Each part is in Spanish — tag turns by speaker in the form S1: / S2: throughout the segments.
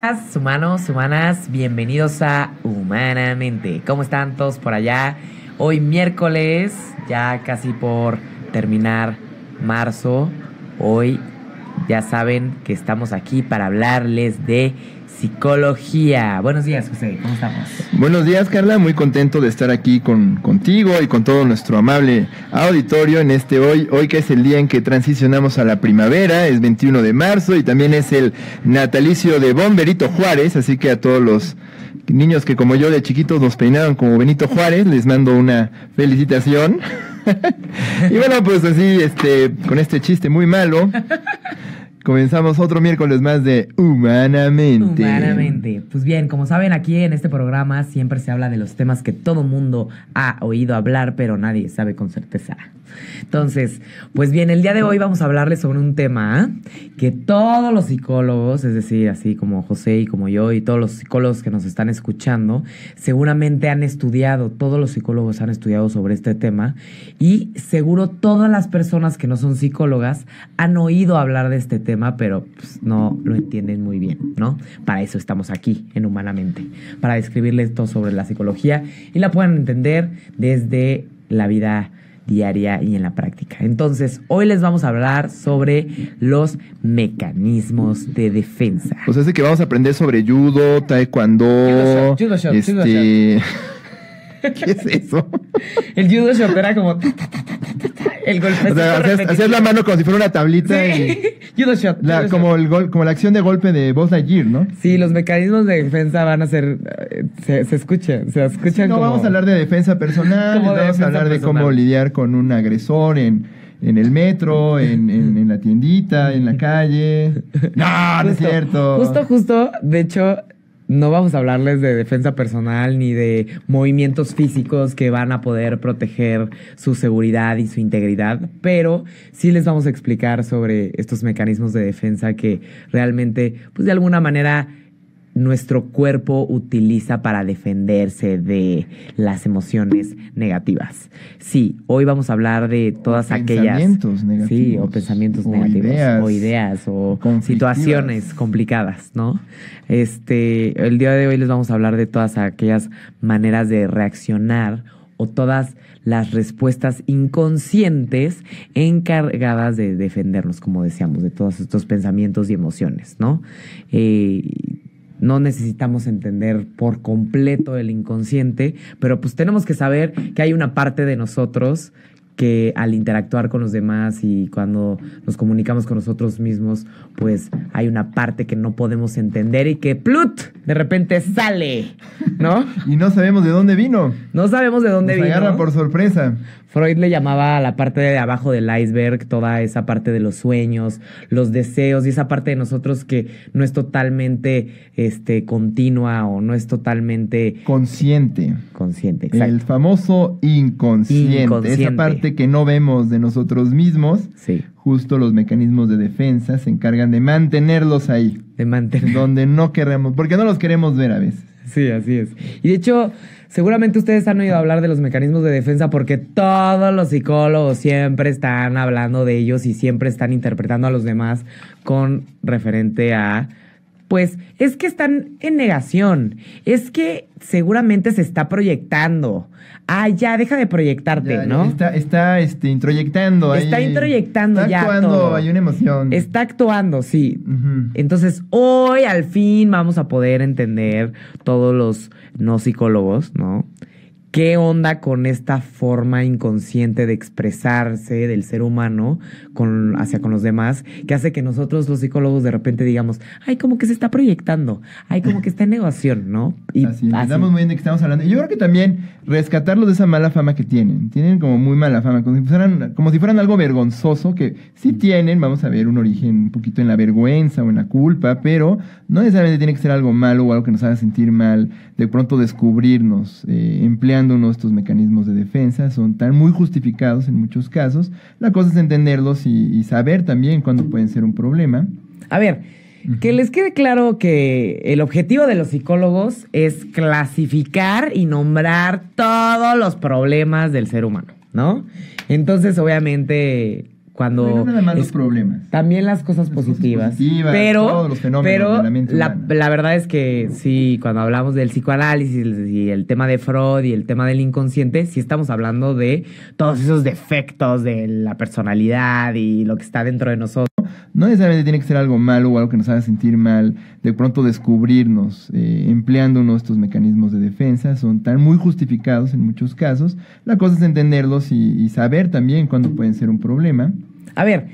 S1: Humanos, humanas, bienvenidos a Humanamente. ¿Cómo están todos por allá? Hoy miércoles, ya casi por terminar marzo. Hoy ya saben que estamos aquí para hablarles de psicología. Buenos días, José, ¿cómo estamos?
S2: Buenos días, Carla. Muy contento de estar aquí con, contigo y con todo nuestro amable auditorio en este hoy, hoy que es el día en que transicionamos a la primavera, es 21 de marzo y también es el natalicio de Bomberito Juárez, así que a todos los niños que como yo de chiquitos nos peinaron como Benito Juárez, les mando una felicitación. y bueno, pues así, este, con este chiste muy malo, Comenzamos otro miércoles más de Humanamente.
S1: Humanamente. Pues bien, como saben, aquí en este programa siempre se habla de los temas que todo mundo ha oído hablar, pero nadie sabe con certeza. Entonces, pues bien, el día de hoy vamos a hablarles sobre un tema que todos los psicólogos, es decir, así como José y como yo y todos los psicólogos que nos están escuchando, seguramente han estudiado, todos los psicólogos han estudiado sobre este tema y seguro todas las personas que no son psicólogas han oído hablar de este tema pero pues, no lo entienden muy bien, ¿no? Para eso estamos aquí en Humanamente, para describirles todo sobre la psicología y la puedan entender desde la vida diaria y en la práctica. Entonces, hoy les vamos a hablar sobre los mecanismos de defensa.
S2: O sea, es que vamos a aprender sobre judo, taekwondo,
S1: judo shot, judo
S2: este... ¿Qué es eso?
S1: El judo shot era como el golpe.
S2: O sea, hacías, la mano como si fuera una tablita.
S1: Sí. Y, judo shot.
S2: La, como, El gol, como la acción de golpe de Buzz Lightyear, ¿no?
S1: Sí, los mecanismos de defensa van a ser. Eh, se, se escuchan. Se escuchan
S2: no, vamos a hablar de defensa personal. vamos a hablar de cómo lidiar con un agresor en en el metro, en, en, en, la tiendita, en la calle. No, no es cierto.
S1: Justo, justo, de hecho, no vamos a hablarles de defensa personal ni de movimientos físicos que van a poder proteger su seguridad y su integridad, pero sí les vamos a explicar sobre estos mecanismos de defensa que realmente, pues de alguna manera, nuestro cuerpo utiliza para defenderse de las emociones negativas. Sí, hoy vamos a hablar de todas aquellas
S2: pensamientos negativos,
S1: sí, o pensamientos negativos o ideas o situaciones complicadas, ¿no? Este, el día de hoy les vamos a hablar de todas aquellas maneras de reaccionar o todas las respuestas inconscientes encargadas de defendernos, como decíamos, de todos estos pensamientos y emociones, ¿no? Eh, no necesitamos entender por completo el inconsciente, pero pues tenemos que saber que hay una parte de nosotros que al interactuar con los demás y cuando nos comunicamos con nosotros mismos, pues hay una parte que no podemos entender y que plut de repente sale, ¿no?
S2: y no sabemos de dónde vino.
S1: No sabemos de dónde
S2: Nos
S1: vino.
S2: agarra por sorpresa.
S1: Freud le llamaba a la parte de abajo del iceberg, toda esa parte de los sueños, los deseos y esa parte de nosotros que no es totalmente este, continua o no es totalmente
S2: consciente.
S1: Consciente, exacto.
S2: El famoso inconsciente, inconsciente. Esa parte que no vemos de nosotros mismos.
S1: Sí.
S2: Justo los mecanismos de defensa se encargan de mantenerlos ahí.
S1: De mantener.
S2: Donde no queremos, porque no los queremos ver a veces.
S1: Sí, así es. Y de hecho, seguramente ustedes han oído hablar de los mecanismos de defensa porque todos los psicólogos siempre están hablando de ellos y siempre están interpretando a los demás con referente a pues es que están en negación, es que seguramente se está proyectando. Ah, ya, deja de proyectarte,
S2: Ya,
S1: ¿no?
S2: Está, está este, introyectando. ahí.
S1: Está introyectando
S2: está
S1: ya
S2: actuando,
S1: todo.
S2: hay una emoción.
S1: Está actuando, sí. Entonces, hoy al fin vamos a poder entender todos los no psicólogos, ¿no? ¿Qué onda con esta forma inconsciente de expresarse del ser humano con, hacia con los demás? Que hace que nosotros los psicólogos de repente digamos, ay, como que se está proyectando, ay, como que está en negación, ¿no?
S2: Y así, entendamos muy bien de qué estamos hablando. Y yo creo que también rescatarlos de esa mala fama que tienen. Tienen como muy mala fama, como si fueran, como si fueran algo vergonzoso, que sí tienen, vamos a ver, un origen un poquito en la vergüenza o en la culpa, pero no necesariamente tiene que ser algo malo o algo que nos haga sentir mal. De pronto descubrirnos eh, empleando uno de estos mecanismos de defensa son tan muy justificados en muchos casos. La cosa es entenderlos y, y saber también cuándo pueden ser un problema.
S1: A ver, que les quede claro que el objetivo de los psicólogos es clasificar y nombrar todos los problemas del ser humano, ¿no? Entonces, obviamente, cuando
S2: No nada
S1: es-
S2: problemas.
S1: también las cosas
S2: Las cosas
S1: positivas,
S2: positivas,
S1: pero
S2: todos los fenómenos
S1: pero
S2: la
S1: la verdad es que sí cuando hablamos del psicoanálisis y el tema de Freud y el tema del inconsciente sí estamos hablando de todos esos defectos de la personalidad y lo que está dentro de nosotros.
S2: No necesariamente tiene que ser algo malo o algo que nos haga sentir mal, de pronto descubrirnos eh, empleando uno de estos mecanismos de defensa, son tan muy justificados en muchos casos. La cosa es entenderlos y, y saber también cuándo pueden ser un problema.
S1: A ver,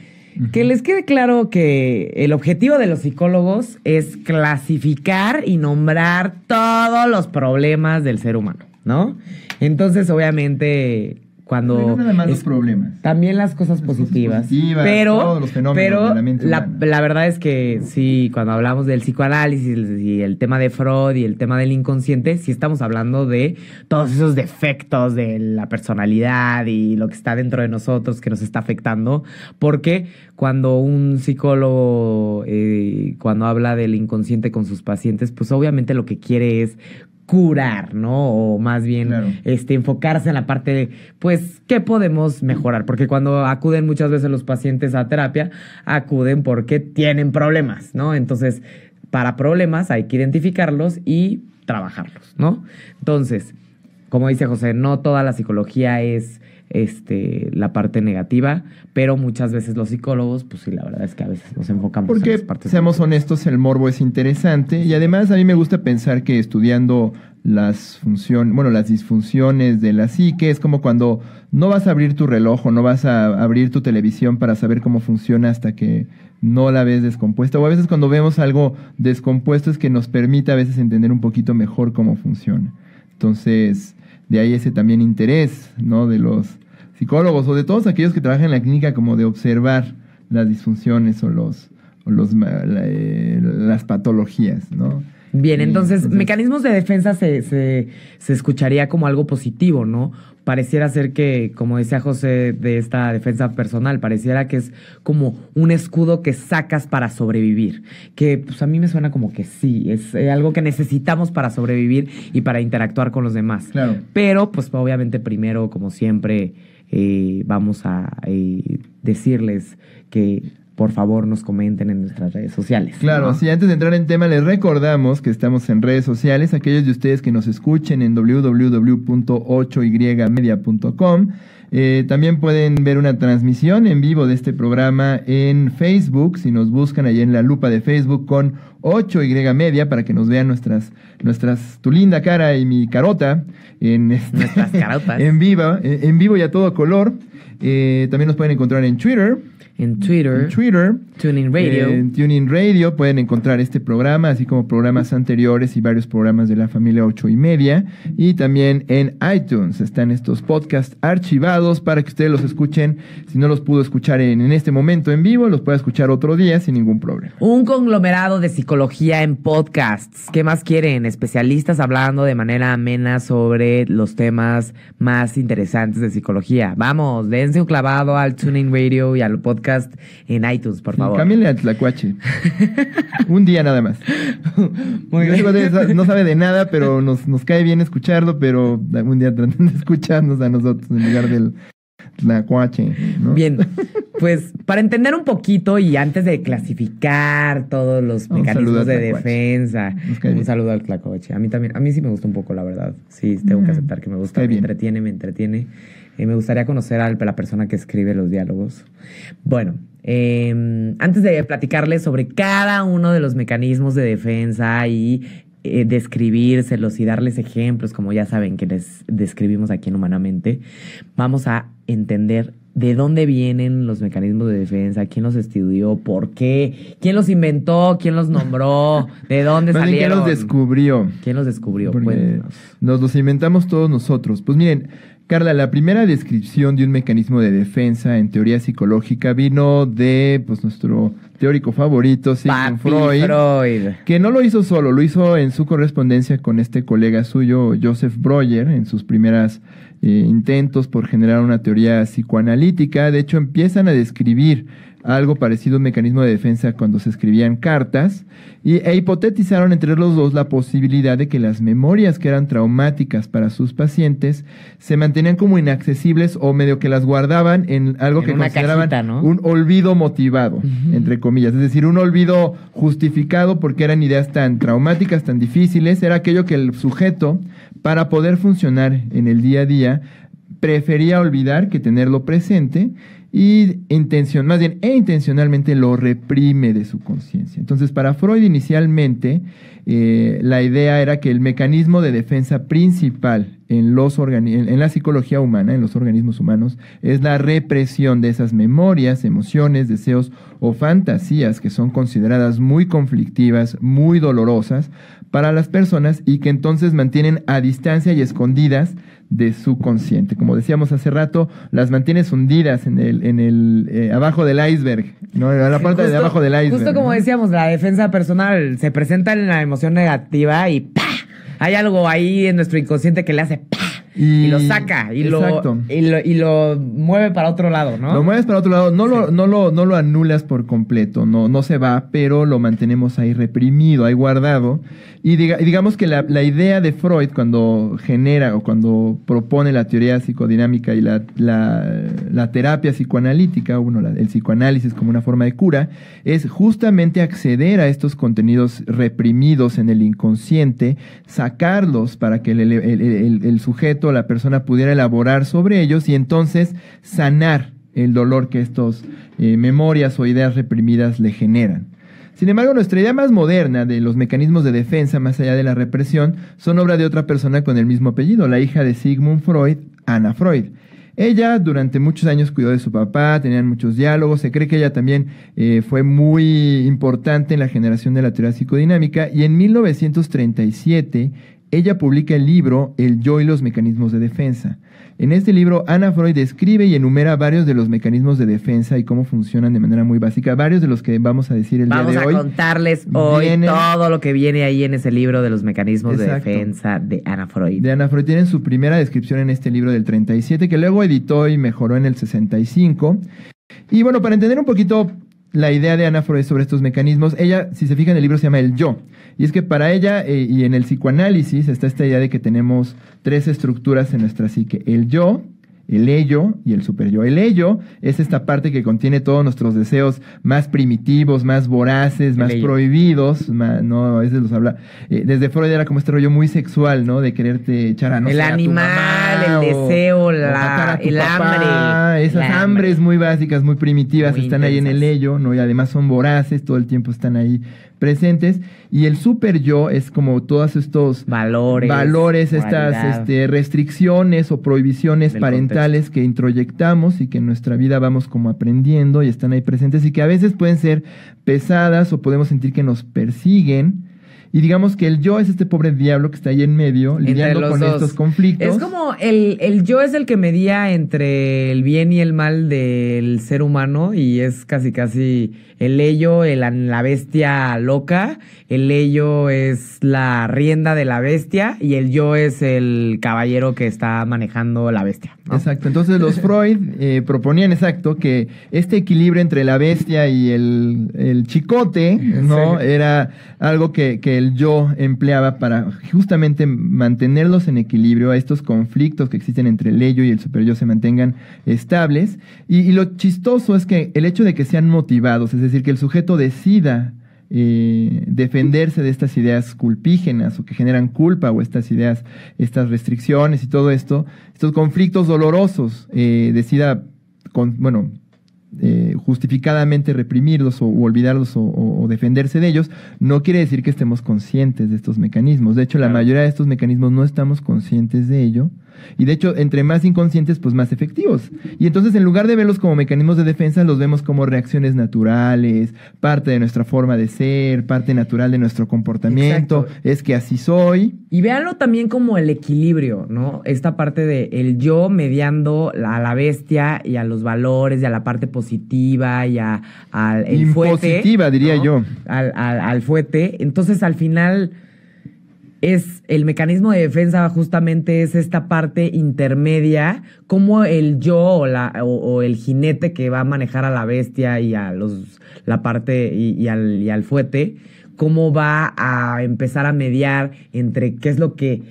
S1: que les quede claro que el objetivo de los psicólogos es clasificar y nombrar todos los problemas del ser humano, ¿no? Entonces, obviamente, cuando
S2: No nada más los problemas.
S1: también las cosas
S2: Las cosas
S1: positivas,
S2: positivas,
S1: pero
S2: todos los fenómenos
S1: pero
S2: de la mente
S1: la,
S2: humana.
S1: la verdad es que sí, cuando hablamos del psicoanálisis y el tema de Freud y el tema del inconsciente, sí estamos hablando de todos esos defectos de la personalidad y lo que está dentro de nosotros que nos está afectando, porque cuando un psicólogo eh, cuando habla del inconsciente con sus pacientes, pues obviamente lo que quiere es curar, ¿no? O más bien
S2: Claro.
S1: este, enfocarse en la parte de, pues, ¿qué podemos mejorar? Porque cuando acuden muchas veces los pacientes a terapia, acuden porque tienen problemas, ¿no? Entonces, para problemas hay que identificarlos y trabajarlos, ¿no? Entonces, como dice José, no toda la psicología es este la parte negativa, pero muchas veces los psicólogos, pues sí, la verdad es que a veces nos enfocamos en
S2: Porque,
S1: las partes
S2: seamos honestos, el morbo es interesante y además a mí me gusta pensar que estudiando las funciones, bueno, las disfunciones de la psique es como cuando no vas a abrir tu reloj o no vas a abrir tu televisión para saber cómo funciona hasta que no la ves descompuesta. O a veces cuando vemos algo descompuesto es que nos permite a veces entender un poquito mejor cómo funciona. Entonces, de ahí ese también interés, ¿no? De los psicólogos o de todos aquellos que trabajan en la clínica como de observar las disfunciones o los o los la- eh, las patologías, ¿no?
S1: Bien,
S2: Y
S1: entonces, mecanismos de defensa se, se, se escucharía como algo positivo, ¿no? Pareciera ser que, como decía José de esta defensa personal, pareciera que es como un escudo que sacas para sobrevivir. Que pues a mí me suena como que sí, es eh, algo que necesitamos para sobrevivir y para interactuar con los demás.
S2: Claro.
S1: Pero, pues obviamente primero, como siempre, eh, vamos a eh, decirles que por favor nos comenten en nuestras redes sociales.
S2: Claro,
S1: ¿no?
S2: sí, antes de entrar en tema, les recordamos que estamos en redes sociales. Aquellos de ustedes que nos escuchen en www.8ymedia.com. Eh, también pueden ver una transmisión en vivo de este programa en Facebook. Si nos buscan ahí en la lupa de Facebook con 8Y Media para que nos vean nuestras, nuestras, tu linda cara y mi carota en este-
S1: Nuestras carotas.
S2: en vivo, en, en vivo y a todo color. Eh, también nos pueden encontrar en Twitter.
S1: En Twitter,
S2: En Twitter.
S1: Tuning Radio.
S2: En Tuning Radio pueden encontrar este programa, así como programas anteriores y varios programas de la familia 8 y media. Y también en iTunes están estos podcasts archivados para que ustedes los escuchen. Si no los pudo escuchar en, en este momento en vivo, los puede escuchar otro día sin ningún problema.
S1: Un conglomerado de psicología en podcasts. ¿Qué más quieren? Especialistas hablando de manera amena sobre los temas más interesantes de psicología. Vamos, dense un clavado al Tuning Radio y al podcast en iTunes, por favor.
S2: Cámbiale a Tlacuache. Un día nada más.
S1: Muy
S2: Yo
S1: bien.
S2: no sabe de nada, pero nos, nos cae bien escucharlo, pero un día traten de escucharnos a nosotros en lugar del Tlacuache. ¿no?
S1: Bien, pues para entender un poquito y antes de clasificar todos los
S2: Un
S1: mecanismos de
S2: Tlacuache.
S1: defensa, un saludo al Tlacoche. A mí también, a mí sí me gusta un poco, la verdad. Sí, tengo que
S2: Mm,
S1: aceptar que me gusta, me
S2: bien.
S1: entretiene, me entretiene. Eh, me gustaría conocer a la persona que escribe los diálogos. Bueno, eh, antes de platicarles sobre cada uno de los mecanismos de defensa y eh, describírselos y darles ejemplos, como ya saben que les describimos aquí en Humanamente, vamos a entender de dónde vienen los mecanismos de defensa, quién los estudió, por qué, quién los inventó, quién los nombró, de dónde
S2: bien, ¿quién
S1: salieron.
S2: los descubrió?
S1: ¿Quién los descubrió?
S2: Nos los inventamos todos nosotros. Pues miren, Carla, la primera descripción de un mecanismo de defensa en teoría psicológica vino de pues, nuestro teórico favorito, Sigmund Freud, que no lo hizo solo, lo hizo en su correspondencia con este colega suyo, Joseph Breuer, en sus primeras eh, intentos por generar una teoría psicoanalítica. De hecho, empiezan a describir algo parecido a un mecanismo de defensa cuando se escribían cartas, y, e hipotetizaron entre los dos la posibilidad de que las memorias que eran traumáticas para sus pacientes se mantenían como inaccesibles o medio que las guardaban en algo que consideraban un olvido motivado, entre comillas, es decir, un olvido justificado porque eran ideas tan traumáticas, tan difíciles, era aquello que el sujeto, para poder funcionar en el día a día, prefería olvidar que tenerlo presente y intención, más bien, e intencionalmente lo reprime de su conciencia. Entonces, para Freud inicialmente, eh, la idea era que el mecanismo de defensa principal en, los en la psicología humana, en los organismos humanos, es la represión de esas memorias, emociones, deseos o fantasías que son consideradas muy conflictivas, muy dolorosas para las personas y que entonces mantienen a distancia y escondidas de su consciente. Como decíamos hace rato, las mantienes hundidas en el, en el eh, abajo del iceberg, ¿no? En la parte de abajo del iceberg.
S1: Justo como decíamos, la defensa personal se presenta en la emoción negativa y ¡pah! Hay algo ahí en nuestro inconsciente que le hace ¡pah! Y, lo saca y lo, y lo, mueve para otro lado, ¿no?
S2: Lo mueves para otro lado, no, lo, no, lo, no lo anulas por completo, no, no se va, pero lo mantenemos ahí reprimido, ahí guardado. Y, digamos que la, idea de Freud cuando genera o cuando propone la teoría psicodinámica y la, la, terapia psicoanalítica, uno, el psicoanálisis como una forma de cura, es justamente acceder a estos contenidos reprimidos en el inconsciente, sacarlos para que el, el sujeto la persona pudiera elaborar sobre ellos y entonces sanar el dolor que estos eh, memorias o ideas reprimidas le generan. Sin embargo, nuestra idea más moderna de los mecanismos de defensa más allá de la represión son obra de otra persona con el mismo apellido, la hija de Sigmund Freud, Anna Freud. Ella durante muchos años cuidó de su papá, tenían muchos diálogos, se cree que ella también eh, fue muy importante en la generación de la teoría psicodinámica y en 1937 ella publica el libro El yo y los mecanismos de defensa. En este libro, Ana Freud describe y enumera varios de los mecanismos de defensa y cómo funcionan de manera muy básica, varios de los que vamos a decir el día de hoy.
S1: Vamos a contarles hoy todo lo que viene ahí en ese libro de los mecanismos de defensa de Ana Freud.
S2: De Ana Freud tienen su primera descripción en este libro del 37, que luego editó y mejoró en el 65. Y bueno, para entender un poquito la idea de Ana Freud sobre estos mecanismos, ella, si se fija en el libro, se llama el yo. Y es que para ella eh, y en el psicoanálisis está esta idea de que tenemos tres estructuras en nuestra psique. El yo, el ello y el superyo. El ello es esta parte que contiene todos nuestros deseos más primitivos, más voraces, más prohibidos. no, a veces los habla. Eh, desde Freud era como este rollo muy sexual, ¿no? De quererte echar a no
S1: El animal, el deseo, la, el hambre.
S2: Esas hambres muy básicas, muy primitivas, están ahí en el ello, ¿no? Y además son voraces, todo el tiempo están ahí presentes. Y el super yo es como todos estos
S1: valores,
S2: valores estas este, restricciones o prohibiciones parentales que introyectamos y que en nuestra vida vamos como aprendiendo y están ahí presentes y que a veces pueden ser pesadas o podemos sentir que nos persiguen y digamos que el yo es este pobre diablo que está ahí en medio, lidiando con estos conflictos.
S1: Es como el, el yo es el que medía entre el bien y el mal del ser humano y es casi casi el ello, el, la bestia loca, el ello es la rienda de la bestia y el yo es el caballero que está manejando la bestia.
S2: Exacto, entonces los Freud eh, proponían exacto que este equilibrio entre la bestia y el, el chicote, ¿no? Era algo que, que el yo empleaba para justamente mantenerlos en equilibrio, a estos conflictos que existen entre el ello y el super yo se mantengan estables. Y, lo chistoso es que el hecho de que sean motivados, es decir, que el sujeto decida eh, defenderse de estas ideas culpígenas o que generan culpa o estas ideas, estas restricciones y todo esto, estos conflictos dolorosos, eh, decida, con, bueno, eh, justificadamente reprimirlos o, olvidarlos o, defenderse de ellos, no quiere decir que estemos conscientes de estos mecanismos. De hecho, la mayoría de estos mecanismos no estamos conscientes de ello y de hecho, entre más inconscientes, pues más efectivos. Y entonces, en lugar de verlos como mecanismos de defensa, los vemos como reacciones naturales, parte de nuestra forma de ser, parte natural de nuestro comportamiento. Es que así soy.
S1: Y véanlo también como el equilibrio, ¿no? Esta parte de el yo mediando a la bestia y a los valores y a la parte positiva y a, al el fuete,
S2: Impositiva, diría
S1: ¿no?
S2: yo.
S1: Al, al- al fuete. Entonces, al final, es el mecanismo de defensa justamente es esta parte intermedia, como el yo o, la, o, el jinete que va a manejar a la bestia y a los la parte y, y al, y al fuete, cómo va a empezar a mediar entre qué es lo que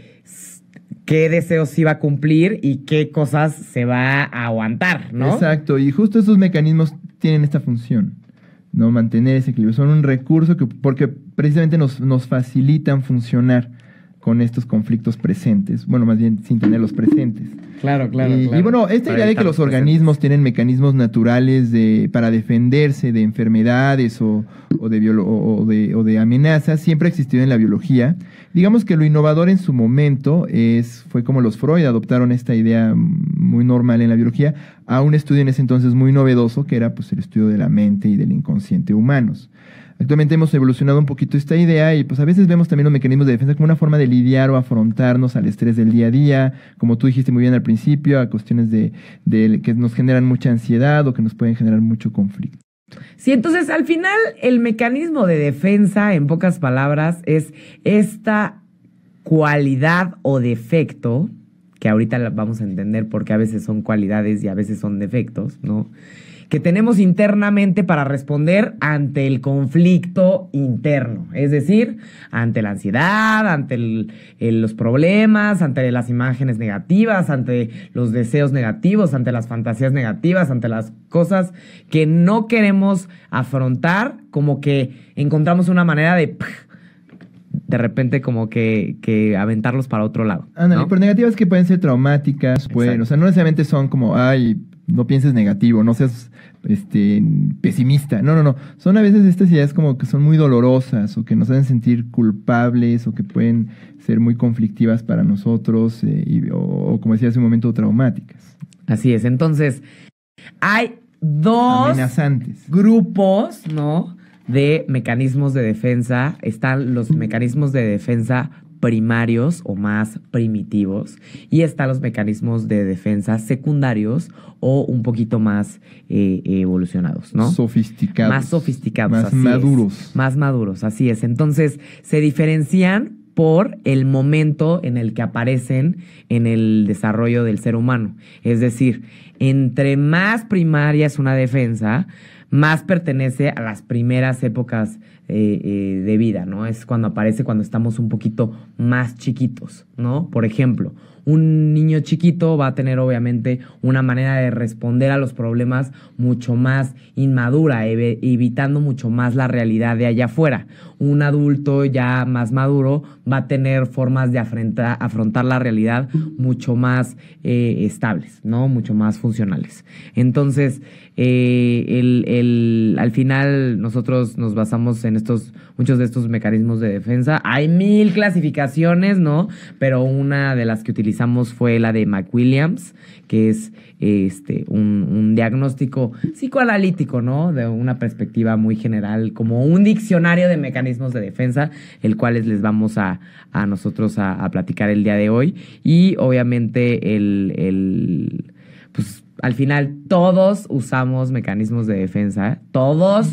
S1: qué deseos sí va a cumplir y qué cosas se va a aguantar, ¿no?
S2: Exacto, y justo esos mecanismos tienen esta función, ¿no? Mantener ese equilibrio. Son un recurso que, porque precisamente nos, nos facilitan funcionar con estos conflictos presentes. Bueno, más bien sin tenerlos presentes.
S1: Claro,
S2: y, y bueno, esta idea de que los organismos tienen mecanismos naturales de, para defenderse de enfermedades o, o de, biolo- o, o de, o de amenazas siempre ha existido en la biología. Digamos que lo innovador en su momento es, fue como los Freud adoptaron esta idea muy normal en la biología a un estudio en ese entonces muy novedoso que era pues, el estudio de la mente y del inconsciente humanos. Actualmente hemos evolucionado un poquito esta idea y pues a veces vemos también los mecanismos de defensa como una forma de lidiar o afrontarnos al estrés del día a día, como tú dijiste muy bien al principio, a cuestiones de, que nos generan mucha ansiedad o que nos pueden generar mucho conflicto.
S1: Sí, entonces al final el mecanismo de defensa, en pocas palabras, es esta cualidad o defecto, que ahorita vamos a entender porque a veces son cualidades y a veces son defectos, ¿no? Que tenemos internamente para responder ante el conflicto interno, es decir, ante la ansiedad, ante el- el- los problemas, ante las imágenes negativas, ante los deseos negativos, ante las fantasías negativas, ante las cosas que no queremos afrontar, como que encontramos una manera de de repente como que, que aventarlos para otro lado.
S2: Ándale,
S1: ¿no?
S2: por negativas que pueden ser traumáticas, pueden,
S1: Exacto.
S2: o sea, no necesariamente son como, ay, no pienses negativo, no seas este pesimista. No, no, no. Son a veces estas ideas como que son muy dolorosas o que nos hacen sentir culpables o que pueden ser muy conflictivas para nosotros eh, y- o, o, como decía hace un momento, traumáticas,
S1: Así es. Entonces, hay dos
S2: amenazantes.
S1: grupos, ¿no? De mecanismos de defensa. Están los mecanismos de defensa primarios o más primitivos y están los mecanismos de defensa secundarios o un poquito más eh, evolucionados, ¿no?
S2: Sofisticados.
S1: Más sofisticados.
S2: Más
S1: así es.
S2: maduros.
S1: Más maduros, así es. Entonces, se diferencian por el momento en el que aparecen en el desarrollo del ser humano. Es decir, entre más primaria es una defensa, más pertenece a las primeras épocas eh, eh, de vida, ¿no? Es cuando aparece cuando estamos un poquito más chiquitos, ¿no? Por ejemplo, un niño chiquito va a tener obviamente una manera de responder a los problemas mucho más inmadura, evitando mucho más la realidad de allá afuera. Un adulto ya más maduro va a tener formas de afrontar, afrontar la realidad mucho más eh, estables, ¿no? Mucho más funcionales. Entonces, eh, el, al final nosotros nos basamos en estos, muchos de estos mecanismos de defensa. Hay mil clasificaciones, ¿no? Pero una de las que utilizamos fue la de McWilliams, que es este, un, un diagnóstico psicoanalítico, ¿no? De una perspectiva muy general, como un diccionario de mecanismos de defensa, el cual les vamos a, a nosotros a, a platicar el día de hoy. Y obviamente el, el pues al final todos usamos mecanismos de defensa, todos,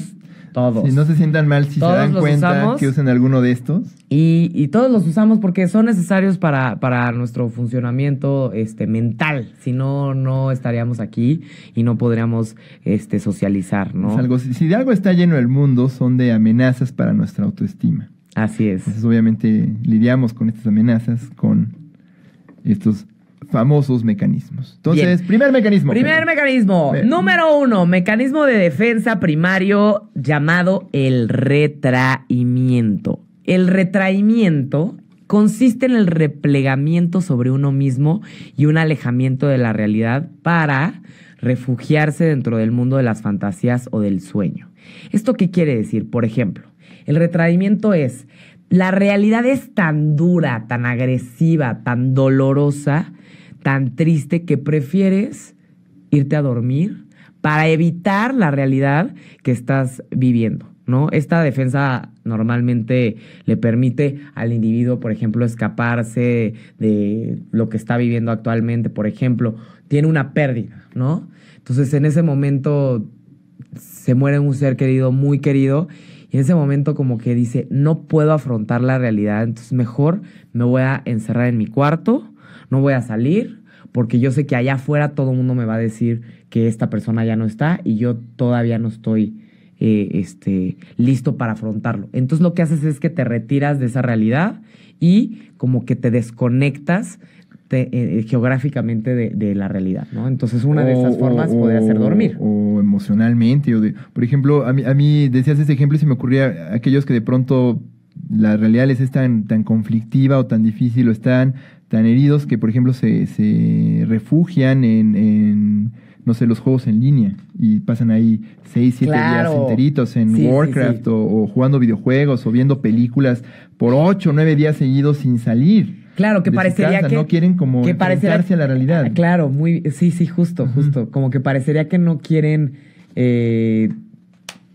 S1: todos.
S2: Si no se sientan mal si se dan cuenta que usen alguno de estos.
S1: Y, y todos los usamos porque son necesarios para, para nuestro funcionamiento este, mental. Si no, no estaríamos aquí y no podríamos este, socializar, ¿no?
S2: Es algo, si si de algo está lleno el mundo, son de amenazas para nuestra autoestima.
S1: Así es.
S2: Entonces, obviamente, lidiamos con estas amenazas con estos famosos mecanismos. Entonces,
S1: Bien.
S2: primer mecanismo.
S1: Primer mecanismo. Número uno, mecanismo de defensa primario llamado el retraimiento. El retraimiento consiste en el replegamiento sobre uno mismo y un alejamiento de la realidad para refugiarse dentro del mundo de las fantasías o del sueño. ¿Esto qué quiere decir? Por ejemplo, el retraimiento es, la realidad es tan dura, tan agresiva, tan dolorosa, tan triste que prefieres irte a dormir para evitar la realidad que estás viviendo. ¿No? Esta defensa normalmente le permite al individuo, por ejemplo, escaparse de lo que está viviendo actualmente. Por ejemplo, tiene una pérdida, ¿no? Entonces, en ese momento se muere un ser querido, muy querido, y en ese momento como que dice, no puedo afrontar la realidad, entonces mejor me voy a encerrar en mi cuarto, no voy a salir, porque yo sé que allá afuera todo el mundo me va a decir que esta persona ya no está y yo todavía no estoy eh, este, listo para afrontarlo. Entonces lo que haces es que te retiras de esa realidad y como que te desconectas eh, eh, geográficamente de, la realidad, ¿no? Entonces una de esas formas podría ser dormir.
S2: O, emocionalmente, o de, por ejemplo, a mí, a mí decías ese ejemplo y se me ocurría aquellos que de pronto la realidad les es tan, tan conflictiva o tan difícil o están tan heridos que, por ejemplo, se, se refugian en, no sé, los juegos en línea y pasan ahí seis, siete días enteritos en Warcraft O, jugando videojuegos o viendo películas por ocho, nueve días seguidos sin salir.
S1: Claro, que parecería que...
S2: No quieren como que a la realidad.
S1: Ah, claro, muy... Sí, sí, justo, justo. Como que parecería que no quieren eh,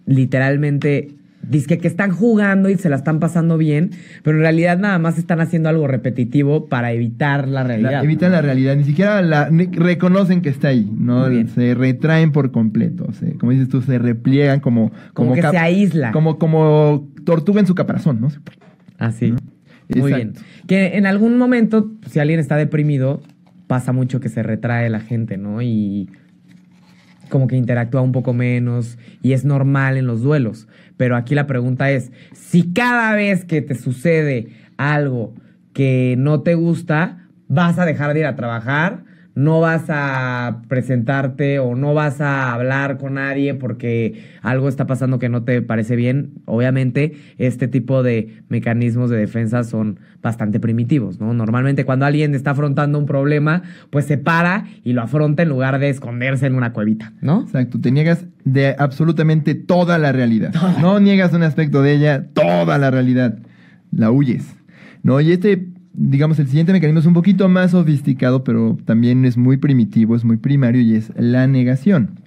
S1: literalmente... Dice que están jugando y se la están pasando bien, pero en realidad nada más están haciendo algo repetitivo para evitar la realidad.
S2: evitan la realidad, ni siquiera la reconocen que está ahí, ¿no? Se retraen por completo, como dices tú, se repliegan como...
S1: Como, que se aísla.
S2: Como, como tortuga en su caparazón, ¿no?
S1: Así. Muy bien. Que en algún momento, si alguien está deprimido, pasa mucho que se retrae la gente, ¿no? Y como que interactúa un poco menos y es normal en los duelos. Pero aquí la pregunta es, si cada vez que te sucede algo que no te gusta, vas a dejar de ir a trabajar, no vas a presentarte o no vas a hablar con nadie porque algo está pasando que no te parece bien, obviamente este tipo de mecanismos de defensa son bastante primitivos, ¿no? Normalmente cuando alguien está afrontando un problema, pues se para y lo afronta en lugar de esconderse en una cuevita, ¿no?
S2: Exacto, te niegas de absolutamente toda la realidad. No niegas un aspecto de ella, toda la realidad. La huyes. ¿No? Y este digamos, el siguiente mecanismo es un poquito más sofisticado, pero también es muy primitivo, es muy primario y es la negación.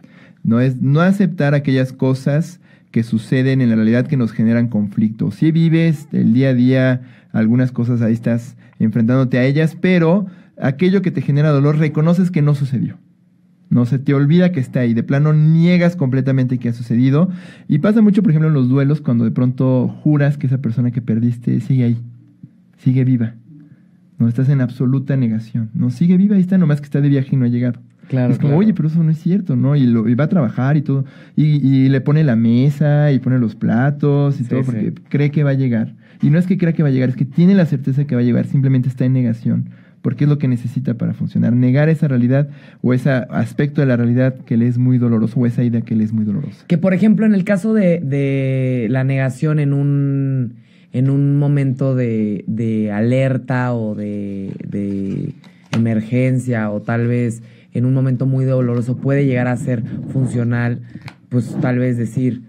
S2: No es no aceptar aquellas cosas que suceden en la realidad que nos generan conflicto. Si vives el día a día algunas cosas, ahí estás enfrentándote a ellas, pero aquello que te genera dolor reconoces que no sucedió. No se te olvida que está ahí, de plano niegas completamente que ha sucedido. Y pasa mucho, por ejemplo, en los duelos, cuando de pronto juras que esa persona que perdiste sigue ahí, sigue viva. No estás en absoluta negación. No sigue viva, ahí está, nomás que está de viaje y no ha llegado.
S1: Claro.
S2: Es como, oye, pero eso no es cierto, ¿no? Y, lo, va a trabajar y todo. Y, le pone la mesa y pone los platos y todo porque cree que va a llegar. Y no es que crea que va a llegar, es que tiene la certeza que va a llegar, simplemente está en negación. Porque es lo que necesita para funcionar. Negar esa realidad o ese aspecto de la realidad que le es muy doloroso o esa idea que le es muy dolorosa.
S1: Que, por ejemplo, en el caso de, de la negación en un en un momento de, alerta o de, de, emergencia o tal vez en un momento muy doloroso puede llegar a ser funcional, pues tal vez decir,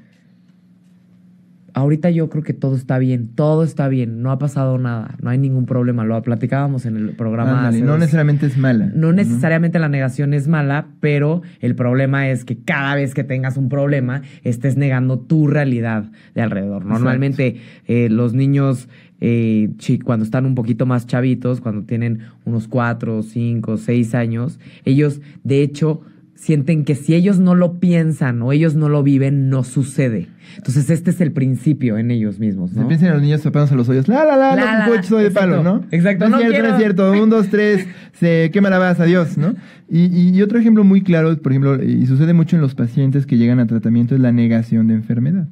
S1: ahorita yo creo que todo está bien, todo está bien, no ha pasado nada, no hay ningún problema, lo platicábamos en el programa.
S2: no necesariamente es mala.
S1: No necesariamente la negación es mala, pero el problema es que cada vez que tengas un problema estés negando tu realidad de alrededor. Normalmente eh, los niños eh, cuando están un poquito más chavitos, cuando tienen unos cuatro, cinco, seis años, ellos de hecho sienten que si ellos no lo piensan o ellos no lo viven, no sucede. Entonces, este es el principio en ellos mismos, ¿no?
S2: Se piensan los niños tapándose los hoyos. La, la, la, la, la soy de palo, ¿no?
S1: Exacto.
S2: No, es cierto, no es cierto. Un, dos, tres, se quema la adiós, ¿no? Y, y, otro ejemplo muy claro, por ejemplo, y sucede mucho en los pacientes que llegan a tratamiento, es la negación de enfermedad.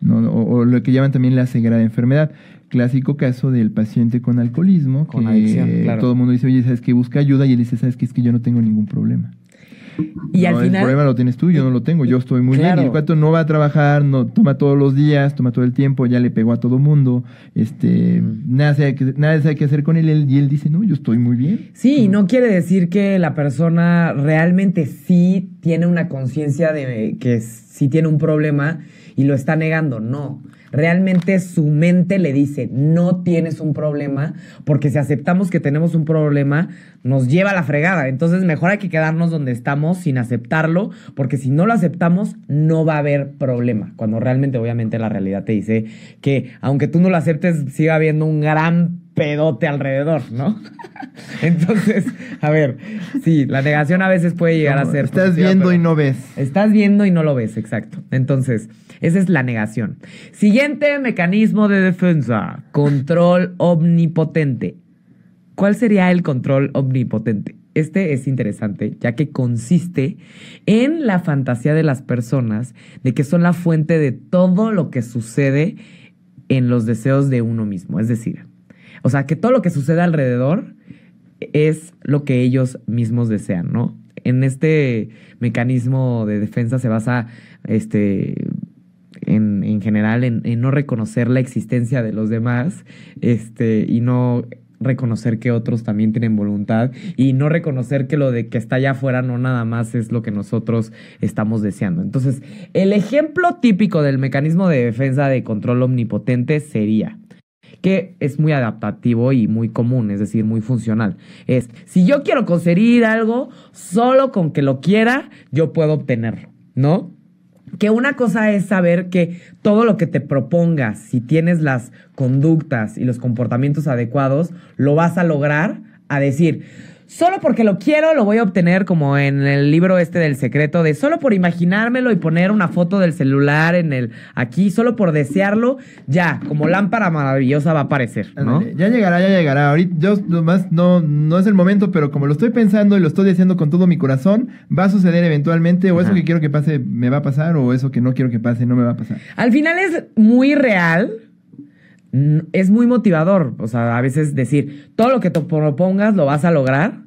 S2: ¿no? O, lo que llaman también la ceguera de enfermedad. Clásico caso del paciente con alcoholismo,
S1: con que adicción, claro.
S2: todo el mundo dice, oye, ¿sabes qué? Busca ayuda y él dice, ¿sabes qué? Es que yo no tengo ningún problema.
S1: Y al final.
S2: El problema lo tienes tú, yo no lo tengo, yo estoy muy bien. Y el cuate no va a trabajar, no toma todos los días, toma todo el tiempo, ya le pegó a todo mundo, este, nada, sabe que, nada sabe qué hacer con él, y él dice, no, yo estoy muy bien.
S1: Sí, no quiere decir que la persona realmente sí tiene una conciencia de que sí tiene un problema y lo está negando, no realmente su mente le dice, no tienes un problema, porque si aceptamos que tenemos un problema, nos lleva a la fregada. Entonces mejor hay que quedarnos donde estamos sin aceptarlo, porque si no lo aceptamos, no va a haber problema. Cuando realmente, obviamente, la realidad te dice que aunque tú no lo aceptes, sigue habiendo un gran pedote alrededor, ¿no? Entonces, a ver, sí, la negación a veces puede llegar a ser.
S2: Estás viendo y no ves.
S1: Estás viendo y no lo ves, exacto. Entonces, esa es la negación. Siguiente mecanismo de defensa: control omnipotente. ¿Cuál sería el control omnipotente? Este es interesante, ya que consiste en la fantasía de las personas de que son la fuente de todo lo que sucede en los deseos de uno mismo. Es decir, o sea, que todo lo que sucede alrededor es lo que ellos mismos desean, ¿no? En este mecanismo de defensa se basa este, en, en general en, no reconocer la existencia de los demás este, y no reconocer que otros también tienen voluntad y no reconocer que lo de que está allá afuera no nada más es lo que nosotros estamos deseando. Entonces, el ejemplo típico del mecanismo de defensa de control omnipotente sería que es muy adaptativo y muy común, es decir, muy funcional. Es, si yo quiero conseguir algo, solo con que lo quiera, yo puedo obtenerlo, ¿no? Que una cosa es saber que todo lo que te propongas, si tienes las conductas y los comportamientos adecuados, lo vas a lograr a decir, solo porque lo quiero lo voy a obtener como en el libro este del secreto de solo por imaginármelo y poner una foto del celular en el aquí, solo por desearlo, ya, como lámpara maravillosa va a aparecer, ¿no?
S2: Ya llegará, ya llegará. Ahorita yo nomás no, no es el momento, pero como lo estoy pensando y lo estoy deseando con todo mi corazón, va a suceder eventualmente, o eso que quiero que pase me va a pasar, o eso que no quiero que pase no me va a pasar.
S1: Al final es muy real es muy motivador. O sea, a veces decir, todo lo que te propongas lo vas a lograr,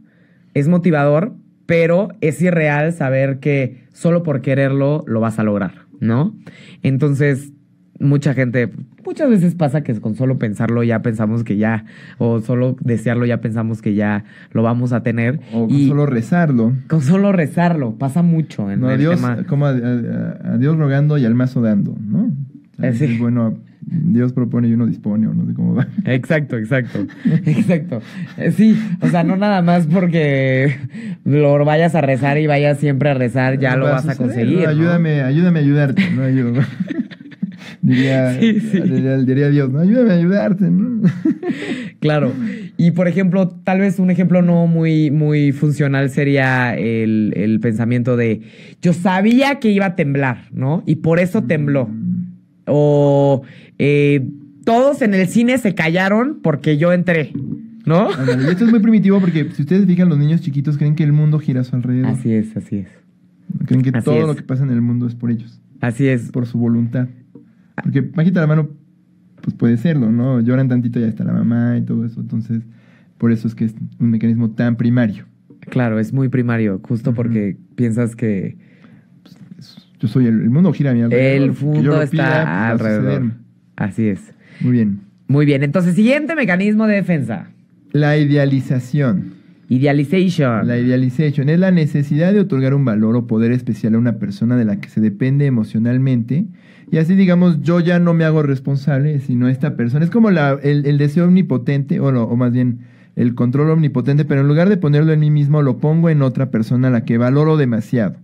S1: es motivador, pero es irreal saber que solo por quererlo lo vas a lograr, ¿no? Entonces, mucha gente, muchas veces pasa que con solo pensarlo ya pensamos que ya, o solo desearlo ya pensamos que ya lo vamos a tener.
S2: O con solo rezarlo.
S1: Con solo rezarlo, pasa mucho en el
S2: Dios,
S1: tema.
S2: Como a, Dios rogando y al mazo dando, ¿no? Es bueno Dios propone y uno dispone, o no sé cómo va.
S1: Exacto, exacto. Exacto. Sí, o sea, no nada más porque lo vayas a rezar y vayas siempre a rezar, ya lo vas a conseguir.
S2: ayúdame, ayúdame a ayudarte, ¿no? diría, diría, Dios, ¿no? Ayúdame a ayudarte, ¿no?
S1: claro. Y por ejemplo, tal vez un ejemplo no muy, muy funcional sería el, el pensamiento de yo sabía que iba a temblar, ¿no? Y por eso tembló. O eh, todos en el cine se callaron porque yo entré. ¿No?
S2: y esto es muy primitivo porque si ustedes fijan, los niños chiquitos creen que el mundo gira a su alrededor.
S1: Así es, así es.
S2: Creen que todo lo que pasa en el mundo es por ellos.
S1: Así es.
S2: Por su voluntad. Porque bajita la mano, pues puede serlo, ¿no? Lloran tantito, ya está la mamá y todo eso. Entonces, por eso es que es un mecanismo tan primario.
S1: Claro, es muy primario, justo porque piensas que
S2: yo soy el, mundo gira a mi
S1: alrededor. El mundo está pues, alrededor. Así es.
S2: Muy bien.
S1: Muy bien. Entonces, siguiente mecanismo de defensa.
S2: La idealización.
S1: Idealization.
S2: La idealization es la necesidad de otorgar un valor o poder especial a una persona de la que se depende emocionalmente. Y así, digamos, yo ya no me hago responsable, sino esta persona. Es como la, el, deseo omnipotente, o, o más bien el control omnipotente, pero en lugar de ponerlo en mí mismo, lo pongo en otra persona a la que valoro demasiado.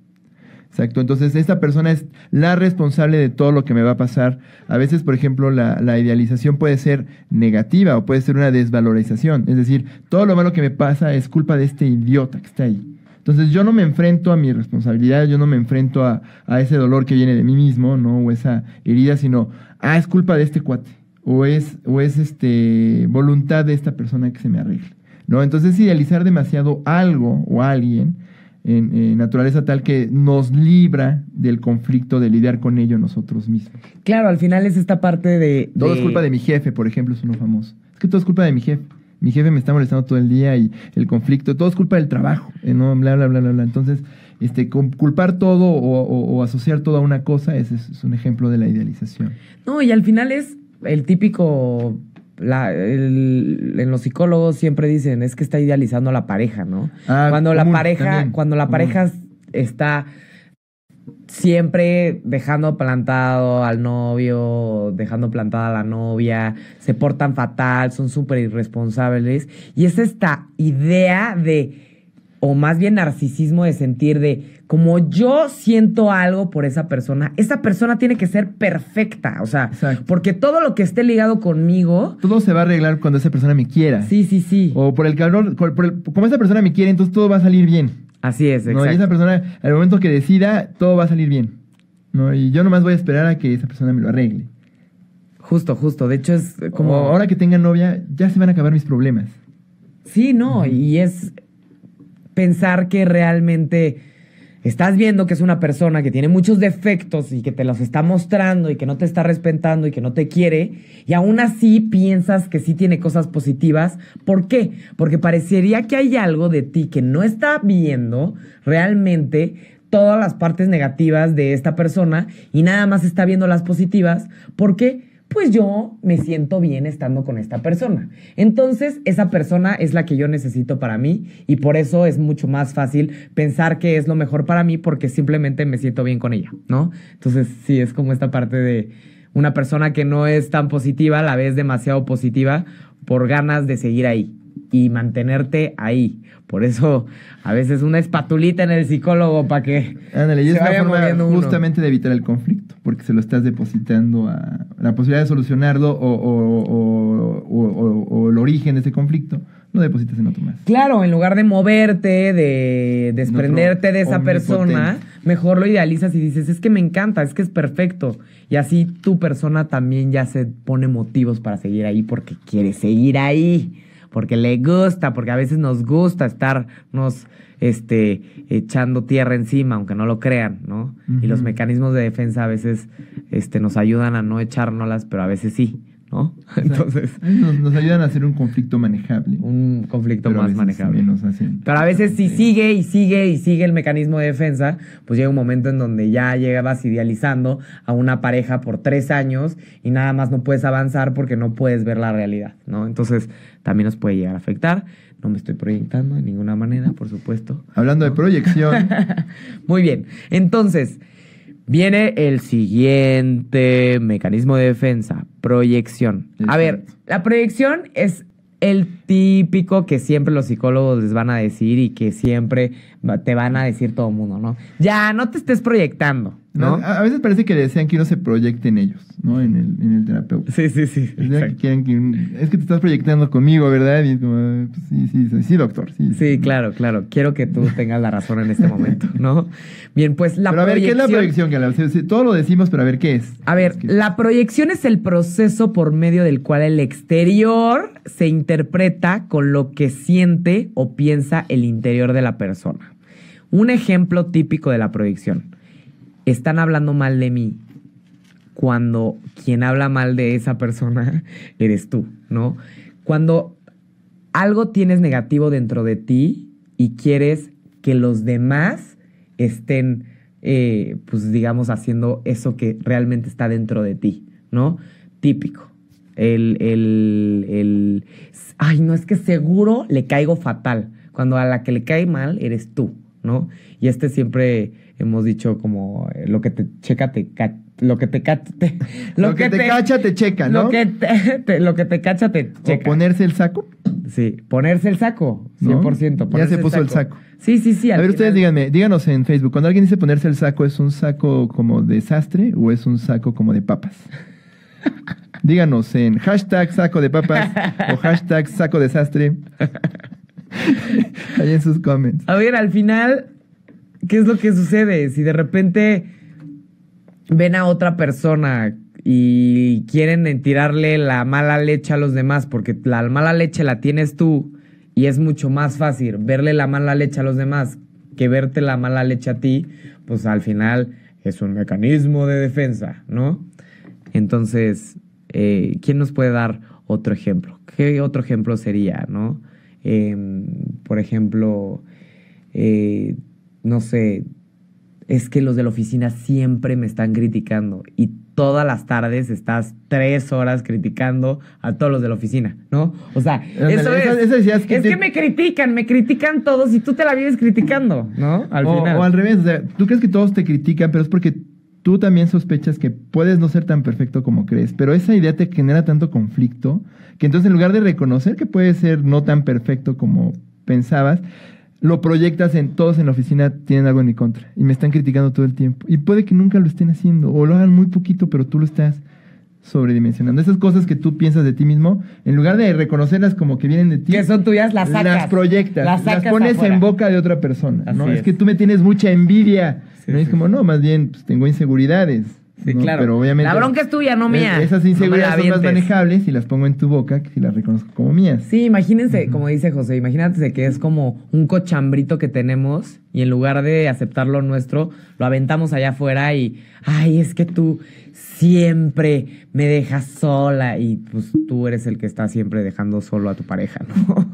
S2: Exacto, entonces esta persona es la responsable de todo lo que me va a pasar. A veces, por ejemplo, la, idealización puede ser negativa o puede ser una desvalorización. Es decir, todo lo malo que me pasa es culpa de este idiota que está ahí. Entonces yo no me enfrento a mi responsabilidad, yo no me enfrento a, ese dolor que viene de mí mismo, ¿no? O esa herida, sino, ah, es culpa de este cuate. O es, o es este, voluntad de esta persona que se me arregle. ¿No? Entonces idealizar demasiado algo o alguien en, naturaleza tal que nos libra del conflicto de lidiar con ello nosotros mismos.
S1: Claro, al final es esta parte de...
S2: Todo es culpa de mi jefe, por ejemplo, es uno famoso. Es que todo es culpa de mi jefe. Mi jefe me está molestando todo el día y el conflicto, todo es culpa del trabajo, eh, ¿no? Bla, bla, bla, bla, bla. Entonces, este, culpar todo o, asociar todo a una cosa es, es un ejemplo de la idealización.
S1: No, y al final es el típico la, en los psicólogos siempre dicen es que está idealizando a la pareja, ¿no? Ah, cuando la pareja, cuando la pareja está siempre dejando plantado al novio, dejando plantada a la novia, se portan fatal, son súper irresponsables. Y es esta idea de o más bien narcisismo de sentir de como yo siento algo por esa persona, esa persona tiene que ser perfecta, o sea,
S2: Exacto.
S1: porque todo lo que esté ligado conmigo,
S2: Todo se va a arreglar cuando esa persona me quiera.
S1: sí, sí, sí,
S2: O por el calor, por el- como esa persona me quiere, entonces todo va a salir bien.
S1: así es,
S2: ¿no? Y
S1: exacto.
S2: esa persona, al momento que decida, todo va a salir bien. ¿no? Y yo nomás voy a esperar a que esa persona me lo arregle.
S1: Justo, justo, de hecho es
S2: Como
S1: como
S2: ahora que tenga novia, ya se van a acabar mis problemas.
S1: Sí, no, y es pensar que realmente estás viendo que es una persona que tiene muchos defectos y que te los está mostrando y que no te está respetando y que no te quiere, y aún así piensas que sí tiene cosas positivas. ¿Por qué? Porque parecería que hay algo de ti que no está viendo realmente todas las partes negativas de esta persona y nada más está viendo las positivas. ¿Por qué? Pues yo me siento bien estando con esta persona. Entonces, esa persona es la que yo necesito para mí y por eso es mucho más fácil pensar que es lo mejor para mí porque simplemente me siento bien con ella, ¿no? Entonces, sí, es como esta parte de una persona que no es tan positiva, la vez demasiado positiva por ganas de seguir ahí y mantenerte ahí. Por eso, a veces una espatulita en el psicólogo para que
S2: Ándale, y es una forma
S1: uno.
S2: justamente de evitar el conflicto, porque se lo estás depositando a la posibilidad de solucionarlo o, o- o- o- o- o el origen de ese conflicto, lo depositas en otro más.
S1: Claro, en lugar de moverte, de desprenderte de esa persona, mejor lo idealizas y dices, es que me encanta, es que es perfecto. Y así tu persona también ya se pone motivos para seguir ahí porque quiere seguir ahí, porque le gusta, porque a veces nos gusta estarnos este, echando tierra encima, aunque no lo crean, ¿no? Y los mecanismos de defensa a veces este, nos ayudan a no echárnoslas, pero a veces sí, ¿no? Entonces,
S2: Nos, nos ayudan a hacer un conflicto manejable.
S1: un conflicto más manejable.
S2: hacen-
S1: Pero a veces si sigue y sigue y sigue el mecanismo de defensa, pues llega un momento en donde ya llegabas idealizando a una pareja por tres años y nada más no puedes avanzar porque no puedes ver la realidad, ¿no? Entonces también nos puede llegar a afectar. No me estoy proyectando de ninguna manera, por supuesto.
S2: Hablando de proyección,
S1: Muy bien. Entonces, viene el siguiente mecanismo de defensa, proyección. A ver, la proyección es el típico que siempre los psicólogos les van a decir y que siempre te van a decir todo el mundo, ¿no? Ya, no te estés proyectando, ¿no?
S2: a, veces parece que desean que uno se proyecte en ellos, ¿no? En el, en el terapeuta.
S1: Sí, sí, sí.
S2: Es que
S1: exacto.
S2: quieren que un- es que te estás proyectando conmigo, ¿verdad? Y es como, pues, sí, sí, sí, sí, doctor. Sí,
S1: Sí, claro, claro. Quiero que tú tengas la razón en este momento, ¿no? Bien, pues la
S2: pero a ver, ¿qué es la
S1: proyección-
S2: proyección, Gala? O sea, sí, todo lo decimos, pero a ver, ¿qué es?
S1: A ver,
S2: Es que-
S1: la proyección es el proceso por medio del cual el exterior se interpreta con lo que siente o piensa el interior de la persona. Un ejemplo típico de la proyección. Están hablando mal de mí cuando quien habla mal de esa persona eres tú, ¿no? Cuando algo tienes negativo dentro de ti y quieres que los demás estén, eh, pues digamos, haciendo eso que realmente está dentro de ti, ¿no? Típico. El, el, el, ay, no es que seguro le caigo fatal. Cuando a la que le cae mal eres tú, ¿no? Y este siempre hemos dicho como eh, lo que te checa te ca- lo que te, ca- te-
S2: Lo, que, te, cacha, te checa, ¿no?
S1: lo que te, te- lo que te cacha te
S2: o
S1: checa.
S2: ponerse el saco.
S1: Sí, ponerse el saco,
S2: ¿No?
S1: 100%.
S2: Ya
S1: ponerse
S2: se puso el saco.
S1: Sí, sí, sí.
S2: a ver, ustedes díganme, díganos en Facebook, cuando alguien dice ponerse el saco, ¿es un saco como de sastre o es un saco como de papas? Díganos en hashtag saco de papas o hashtag saco de sastre. Ahí en sus comments.
S1: A ver, al final, ¿qué es lo que sucede? Si de repente ven a otra persona y quieren tirarle la mala leche a los demás, porque la mala leche la tienes tú y es mucho más fácil verle la mala leche a los demás que verte la mala leche a ti, pues al final es un mecanismo de defensa, ¿no? Entonces, eh, ¿quién nos puede dar otro ejemplo? ¿Qué otro ejemplo sería, no? Em, por ejemplo, eh, no sé, es que los de la oficina siempre me están criticando y todas las tardes estás tres horas criticando a todos los de la oficina, ¿no? O sea, eso es.
S2: que
S1: es
S2: te-
S1: que me critican, me critican todos y tú te la vives criticando, ¿no? Al
S2: o,
S1: final.
S2: o al revés, o sea, tú crees que todos te critican, pero es porque tú también sospechas que puedes no ser tan perfecto como crees, pero esa idea te genera tanto conflicto que entonces en lugar de reconocer que puedes ser no tan perfecto como pensabas, lo proyectas en todos en la oficina tienen algo en mi contra y me están criticando todo el tiempo. Y puede que nunca lo estén haciendo o lo hagan muy poquito, pero tú lo estás sobredimensionando. Esas cosas que tú piensas de ti mismo, en lugar de reconocerlas como que vienen de ti,
S1: que son tuyas, las sacas.
S2: Las proyectas,
S1: las,
S2: las
S1: sacas
S2: pones
S1: afuera.
S2: en boca de otra persona. ¿no? Es.
S1: es.
S2: que tú me tienes mucha envidia.
S1: Sí,
S2: ¿no? Es como, no, más bien pues, tengo inseguridades.
S1: Sí,
S2: ¿no?
S1: claro.
S2: Pero obviamente.
S1: La bronca es tuya, no mía.
S2: es- Esas
S1: No
S2: inseguridades son más manejables y las pongo en tu boca que si las reconozco como mías.
S1: Sí, imagínense, como dice José, imagínate que es como un cochambrito que tenemos y en lugar de aceptar lo nuestro, lo aventamos allá afuera y, ay, es que tú siempre me dejas sola y pues tú eres el que está siempre dejando solo a tu pareja, ¿no?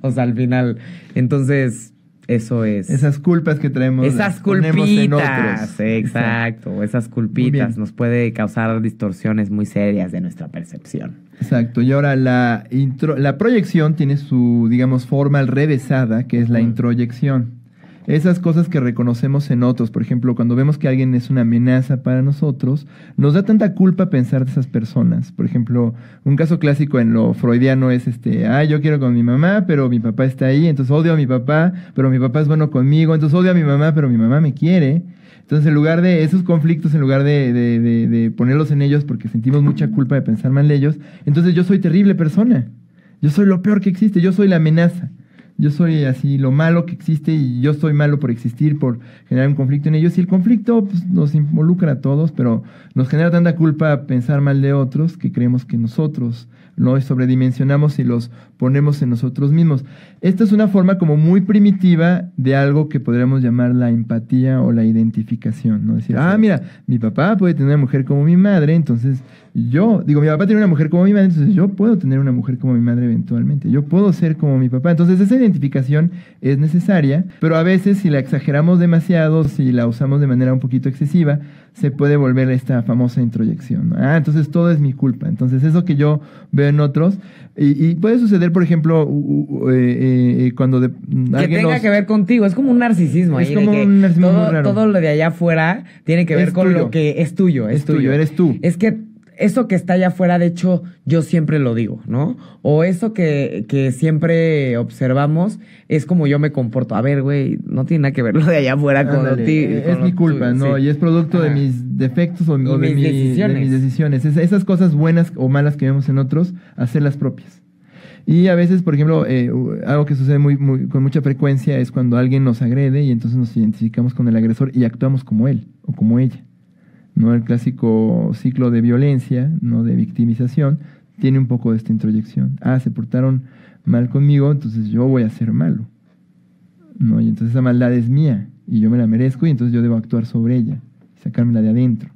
S1: o sea, al final, entonces, eso es...
S2: Esas culpas que traemos.
S1: Esas
S2: ponemos en otros.
S1: culpitas, exacto, esas culpitas nos puede causar distorsiones muy serias de nuestra percepción.
S2: Exacto. Y ahora la, intro- la proyección tiene su, digamos, forma al revésada, que es la introyección. Esas cosas que reconocemos en otros, por ejemplo, cuando vemos que alguien es una amenaza para nosotros, nos da tanta culpa pensar de esas personas. Por ejemplo, un caso clásico en lo freudiano es este, ah, yo quiero con mi mamá, pero mi papá está ahí, entonces odio a mi papá, pero mi papá es bueno conmigo, entonces odio a mi mamá, pero mi mamá me quiere. Entonces, en lugar de esos conflictos, en lugar de, de- de- de ponerlos en ellos porque sentimos mucha culpa de pensar mal de ellos, entonces yo soy terrible persona. Yo soy lo peor que existe, yo soy la amenaza. Yo soy así lo malo que existe y yo soy malo por existir, por generar un conflicto en ellos. Y el conflicto pues, nos involucra a todos, pero nos genera tanta culpa pensar mal de otros que creemos que nosotros no sobredimensionamos y los ponemos en nosotros mismos. Esta es una forma como muy primitiva de algo que podríamos llamar la empatía o la identificación, ¿no? Decir, ah, mira, mi papá puede tener una mujer como mi madre, entonces yo, digo, mi papá tiene una mujer como mi madre, entonces yo puedo tener una mujer como mi madre eventualmente, yo puedo ser como mi papá. Entonces esa identificación es necesaria, pero a veces si la exageramos demasiado, si la usamos de manera un poquito excesiva, se puede volver esta famosa introyección. Ah, entonces todo es mi culpa. Entonces eso que yo veo en otros, y, y puede suceder, por ejemplo, eh, eh, cuando de,
S1: que
S2: alguien
S1: tenga que ver contigo. Es como un narcisismo.
S2: Es
S1: ahí,
S2: como
S1: que
S2: un narcisismo
S1: todo,
S2: muy raro.
S1: todo lo de allá afuera tiene que ver
S2: Es
S1: con
S2: tuyo.
S1: lo que es tuyo. Es,
S2: Es tuyo, eres tú.
S1: Es que eso que está allá afuera, de hecho, yo siempre lo digo, ¿no? O eso que, que siempre observamos es como yo me comporto. A ver, güey, no tiene nada que ver lo de allá afuera con lo
S2: Ándale,
S1: ti-
S2: eh, es mi culpa, ¿no?
S1: sí.
S2: Y es producto de mis defectos o, o de,
S1: mis
S2: mi- de
S1: decisiones.
S2: mis decisiones. Es- esas cosas buenas o malas que vemos en otros, hacerlas propias. Y a veces, por ejemplo, eh, algo que sucede muy, muy- con mucha frecuencia es cuando alguien nos agrede y entonces nos identificamos con el agresor y actuamos como él o como ella. ¿No? El clásico ciclo de violencia, no de victimización, tiene un poco de esta introyección. Ah, se portaron mal conmigo, entonces yo voy a ser malo. ¿no? Y entonces esa maldad es mía y yo me la merezco y entonces yo debo actuar sobre ella, sacármela de adentro.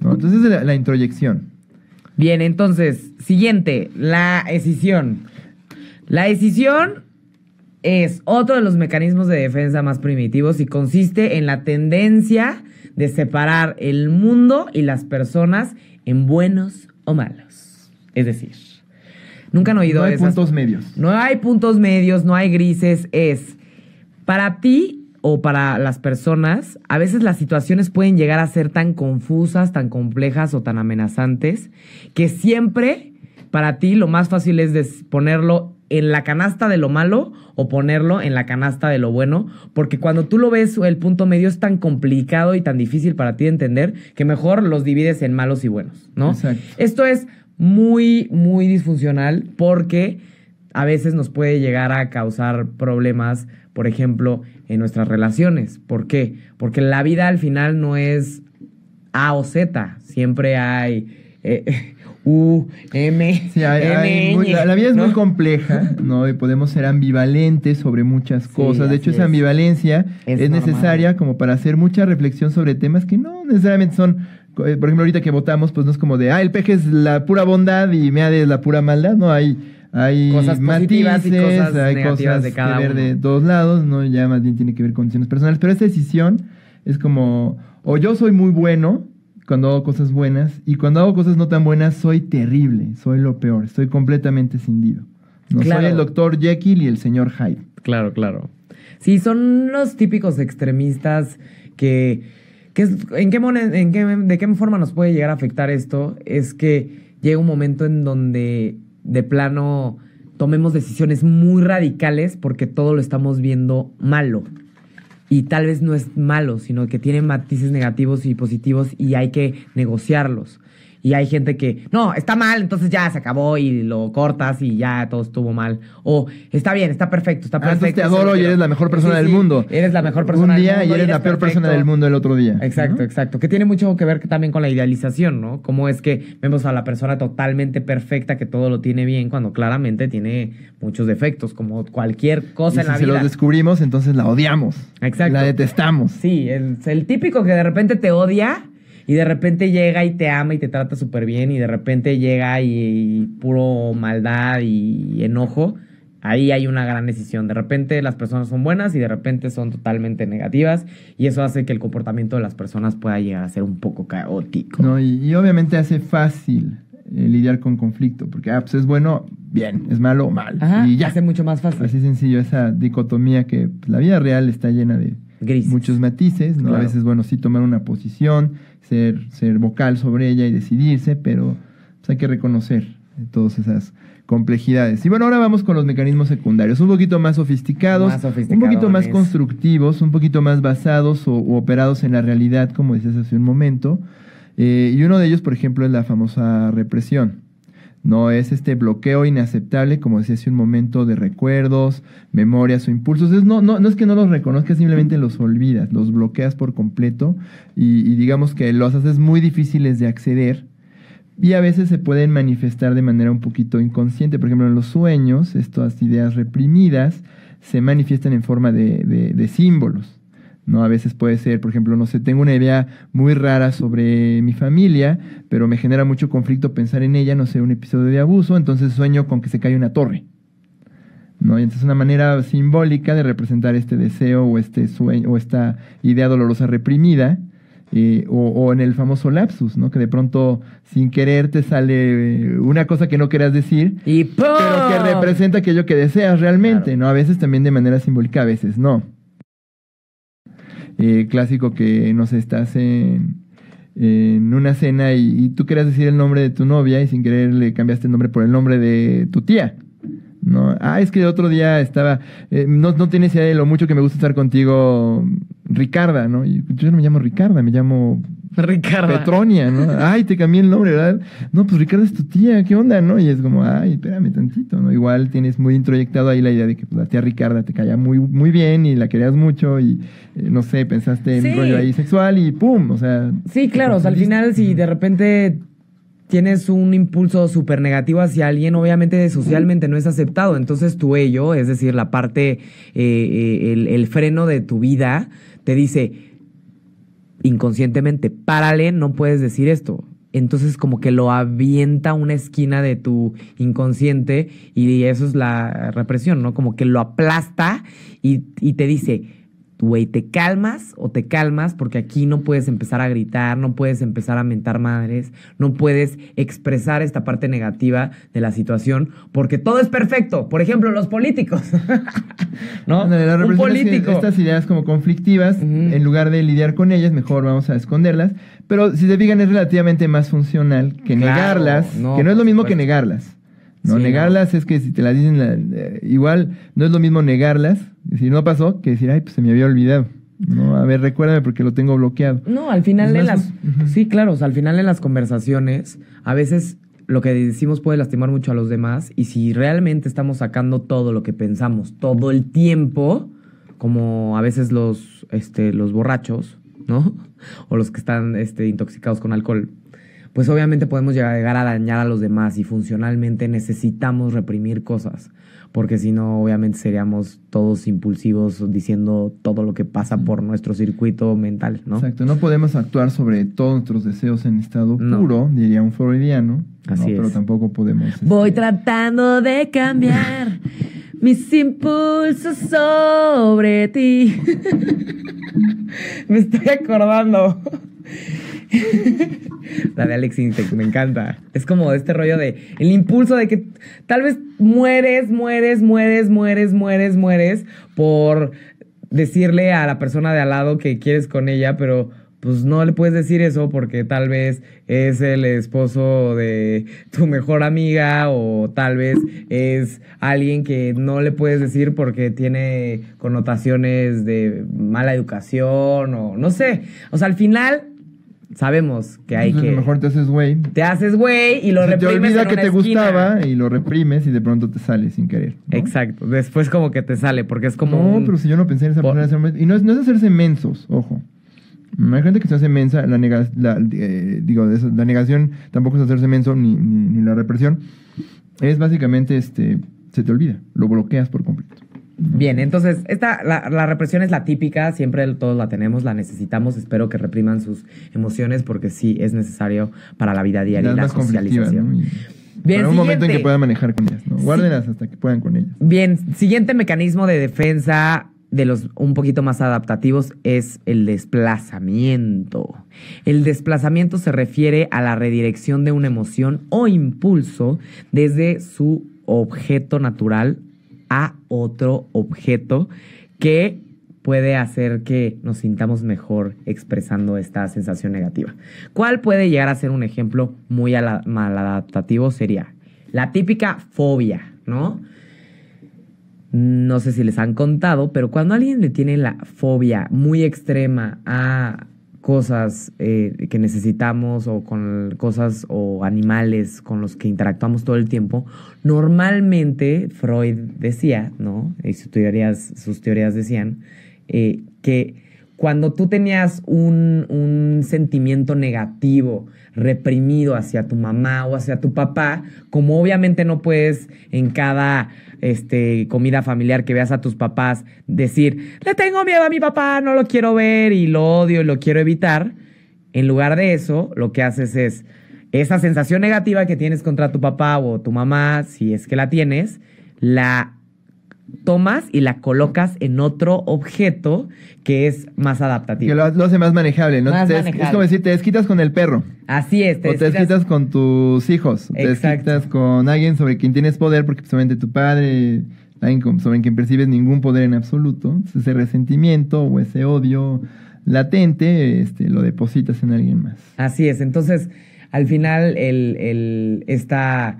S2: ¿no? Entonces es la, la introyección.
S1: Bien, entonces, siguiente, la escisión. La escisión es otro de los mecanismos de defensa más primitivos y consiste en la tendencia de separar el mundo y las personas en buenos o malos. Es decir, nunca han oído
S2: No hay
S1: esas-
S2: puntos medios.
S1: No hay puntos medios, no hay grises, es para ti o para las personas, a veces las situaciones pueden llegar a ser tan confusas, tan complejas o tan amenazantes, que siempre para ti lo más fácil es ponerlo en la canasta de lo malo o ponerlo en la canasta de lo bueno, porque cuando tú lo ves, el punto medio es tan complicado y tan difícil para ti de entender que mejor los divides en malos y buenos, ¿no?
S2: Exacto.
S1: Esto es muy, muy disfuncional porque a veces nos puede llegar a causar problemas, por ejemplo, en nuestras relaciones. ¿Por qué? Porque la vida al final no es A o Z, siempre hay eh, U, M,
S2: Sí, hay-
S1: N,
S2: hay muy-
S1: Ñ,
S2: la, la vida es
S1: ¿no?
S2: muy compleja, ¿no? Y podemos ser ambivalentes sobre muchas
S1: Sí,
S2: cosas. De hecho, esa
S1: es.
S2: ambivalencia
S1: Es
S2: necesaria como para hacer mucha reflexión sobre temas que no necesariamente son. eh, Por ejemplo, ahorita que votamos, pues no es como de, ah, el peje es la pura bondad y Meade es la pura maldad. No, hay, hay
S1: Cosas positivas y
S2: matices,
S1: cosas
S2: hay cosas
S1: de cada
S2: que ver
S1: uno.
S2: de todos lados, ¿no? Ya más bien tiene que ver con decisiones personales. Pero esta decisión es como, o yo soy muy bueno cuando hago cosas buenas y cuando hago cosas no tan buenas soy terrible, soy lo peor, estoy completamente cindido. No
S1: Claro.
S2: soy el doctor Jekyll y el señor Hyde.
S1: Claro, claro. Sí, son los típicos extremistas que, que es- ¿en qué, en qué- ¿de qué forma nos puede llegar a afectar esto? Es que llega un momento en donde de plano tomemos decisiones muy radicales porque todo lo estamos viendo malo. Y tal vez no es malo, sino que tiene matices negativos y positivos y hay que negociarlos. Y hay gente que, no, está mal, entonces ya se acabó y lo cortas y ya todo estuvo mal. O está bien, está perfecto, está
S2: Ah,
S1: perfecto.
S2: entonces te adoro y eres la mejor persona
S1: Sí,
S2: del
S1: sí,
S2: mundo.
S1: Eres la mejor persona
S2: Un
S1: del
S2: día
S1: mundo.
S2: y eres la peor persona del mundo el otro día.
S1: Exacto,
S2: ¿no?
S1: exacto. Que tiene mucho que ver también con la idealización, ¿no? Cómo es que vemos a la persona totalmente perfecta, que todo lo tiene bien, cuando claramente tiene muchos defectos, como cualquier
S2: Y
S1: cosa en
S2: si
S1: la vida.
S2: los descubrimos, entonces la odiamos.
S1: Exacto.
S2: La detestamos.
S1: Sí, el, el típico que de repente te odia y de repente llega y te ama y te trata súper bien y de repente llega y, y puro maldad y enojo. Ahí hay una gran decisión. De repente las personas son buenas y de repente son totalmente negativas y eso hace que el comportamiento de las personas pueda llegar a ser un poco caótico.
S2: ¿no? Y, y obviamente hace fácil eh, lidiar con conflicto, porque ah, pues es bueno, bien, es malo, mal.
S1: Ajá,
S2: y ya.
S1: hace mucho más fácil.
S2: Así sencillo, esa dicotomía que pues, la vida real está llena de
S1: Grises.
S2: muchos matices, ¿no? A veces, bueno, sí tomar una posición, ser, ser vocal sobre ella y decidirse, pero pues, hay que reconocer todas esas complejidades. Y bueno, ahora vamos con los mecanismos secundarios, un poquito más sofisticados,
S1: Más
S2: un poquito más constructivos, un poquito más basados o, o operados en la realidad, como decías hace un momento. Eh, y uno de ellos, por ejemplo, es la famosa represión. No es este bloqueo inaceptable, como decía hace un momento, de recuerdos, memorias o impulsos. No, no, no es que no los reconozcas, simplemente los olvidas, los bloqueas por completo y, y digamos que los haces muy difíciles de acceder y a veces se pueden manifestar de manera un poquito inconsciente. Por ejemplo, en los sueños, estas ideas reprimidas se manifiestan en forma de, de- de símbolos. ¿No? A veces puede ser, por ejemplo, no sé, tengo una idea muy rara sobre mi familia, pero me genera mucho conflicto pensar en ella, no sé, un episodio de abuso, entonces sueño con que se cae una torre. ¿no? Y entonces es una manera simbólica de representar este deseo o este sueño o esta idea dolorosa reprimida. eh, o, o en el famoso lapsus, ¿no? Que de pronto, sin querer, te sale eh, una cosa que no querías decir,
S1: Y ¡pum!
S2: pero que representa aquello que deseas realmente,
S1: Claro.
S2: ¿no? A veces también de manera simbólica, a veces no. Eh, clásico que, no sé, estás en, en una cena y, y tú querías decir el nombre de tu novia y sin querer le cambiaste el nombre por el nombre de tu tía. ¿No? Ah, es que el otro día estaba, eh, no, no tienes idea de lo mucho que me gusta estar contigo, Ricarda, ¿no? Y yo no me llamo Ricarda, me llamo
S1: Ricardo.
S2: Petronia, ¿no? Ay, te cambié el nombre, ¿verdad? No, pues Ricardo es tu tía, ¿qué onda, no? Y es como, ay, espérame tantito, ¿no? Igual tienes muy introyectado ahí la idea de que pues, la tía Ricarda te caía muy, muy bien y la querías mucho y, eh, no sé, pensaste en
S1: Sí.
S2: un rollo ahí sexual y ¡pum! O sea...
S1: Sí, claro, o sea, al final si de repente tienes un impulso súper negativo hacia alguien, obviamente socialmente no es aceptado. Entonces tu ello, es decir, la parte, eh, eh, el, freno de tu vida, te dice inconscientemente, párale, no puedes decir esto. Entonces como que lo avienta una esquina de tu inconsciente y eso es la represión, ¿no? Como que lo aplasta y te dice, güey, ¿te calmas o te calmas? Porque aquí no puedes empezar a gritar, no puedes empezar a mentar madres, no puedes expresar esta parte negativa de la situación, porque todo es perfecto. Por ejemplo, los políticos. ¿No?
S2: La
S1: Un
S2: represión es que
S1: político.
S2: Estas ideas como conflictivas, en lugar de lidiar con ellas, mejor vamos a esconderlas. Pero si se fijan, es relativamente más funcional que
S1: Claro,
S2: negarlas,
S1: no,
S2: que no es lo mismo que negarlas. No,
S1: Sí,
S2: negarlas es que si te las dicen la- eh, igual, no es lo mismo negarlas, decir no pasó, que decir, ay, pues se me había olvidado. No, a ver, recuérdame porque lo tengo bloqueado.
S1: No, al final
S2: más,
S1: las... Sí, claro, o sea, al final en las conversaciones, a veces lo que decimos puede lastimar mucho a los demás y si realmente estamos sacando todo lo que pensamos todo el tiempo, como a veces los, este, los borrachos, ¿no? O los que están este, intoxicados con alcohol, pues obviamente podemos llegar a dañar a los demás y funcionalmente necesitamos reprimir cosas, porque si no, obviamente seríamos todos impulsivos diciendo todo lo que pasa por nuestro circuito mental, ¿no?
S2: Exacto, no podemos actuar sobre todos nuestros deseos en estado
S1: No.
S2: puro, diría un freudiano. ¿no?
S1: Así
S2: Pero
S1: es.
S2: tampoco podemos. este,
S1: Voy tratando de cambiar mis impulsos sobre ti. Me estoy acordando. La de Alex Intec, me encanta. Es como este rollo de el impulso de que tal vez mueres, mueres, mueres, mueres, mueres, mueres por decirle a la persona de al lado que quieres con ella, pero pues no le puedes decir eso porque tal vez es el esposo de tu mejor amiga o tal vez es alguien que no le puedes decir porque tiene connotaciones de mala educación o no sé. O sea, al final sabemos que hay
S2: Entonces,
S1: que...
S2: a lo mejor te haces güey.
S1: Te haces güey y lo
S2: Se te
S1: reprimes
S2: olvida
S1: en
S2: que
S1: una
S2: te
S1: esquina.
S2: gustaba y lo reprimes y de pronto te sale sin querer. ¿no?
S1: Exacto. Después como que te sale porque es como...
S2: No,
S1: un-
S2: pero si yo no pensé en esa
S1: Po-
S2: persona en ese momento. Y no es, no es hacerse mensos, ojo. Hay gente que se hace mensa, la, nega- la, eh, digo, la negación tampoco es hacerse menso ni, ni, ni la represión. Es básicamente, este, se te olvida, lo bloqueas por completo.
S1: Bien, entonces, esta, la, la represión es la típica, siempre todos la tenemos, la necesitamos, espero que repriman sus emociones porque sí es necesario para la vida diaria y la socialización.
S2: Y
S1: Bien,
S2: para un momento en que puedan manejar con ellas, ¿no?
S1: Sí.
S2: Guárdenlas hasta que puedan con ellas.
S1: Bien, siguiente mecanismo de defensa de los un poquito más adaptativos es el desplazamiento. El desplazamiento se refiere a la redirección de una emoción o impulso desde su objeto natural a otro objeto que puede hacer que nos sintamos mejor expresando esta sensación negativa. ¿Cuál puede llegar a ser un ejemplo muy ala- maladaptativo? Sería la típica fobia, ¿no? No sé si les han contado, pero cuando alguien le tiene la fobia muy extrema a cosas eh, que necesitamos o con cosas o animales con los que interactuamos todo el tiempo, normalmente Freud decía, ¿no? Y sus teorías, sus teorías decían eh, que cuando tú tenías un, un sentimiento negativo, reprimido hacia tu mamá o hacia tu papá, como obviamente no puedes en cada este, comida familiar que veas a tus papás decir, le tengo miedo a mi papá, no lo quiero ver y lo odio y lo quiero evitar, en lugar de eso, lo que haces es esa sensación negativa que tienes contra tu papá o tu mamá, si es que la tienes, la tomas y la colocas en otro objeto que es más adaptativo.
S2: Que lo, lo hace más manejable, ¿no?
S1: Más
S2: Te des-
S1: manejable.
S2: Es como decir, te desquitas con el perro.
S1: Así es,
S2: o te
S1: desquitas-
S2: con tus hijos. Te
S1: Exacto.
S2: desquitas con alguien sobre quien tienes poder, porque solamente tu padre, alguien sobre quien percibes ningún poder en absoluto. Entonces, ese resentimiento o ese odio latente, este, lo depositas en alguien más.
S1: Así es, entonces al final el, el esta,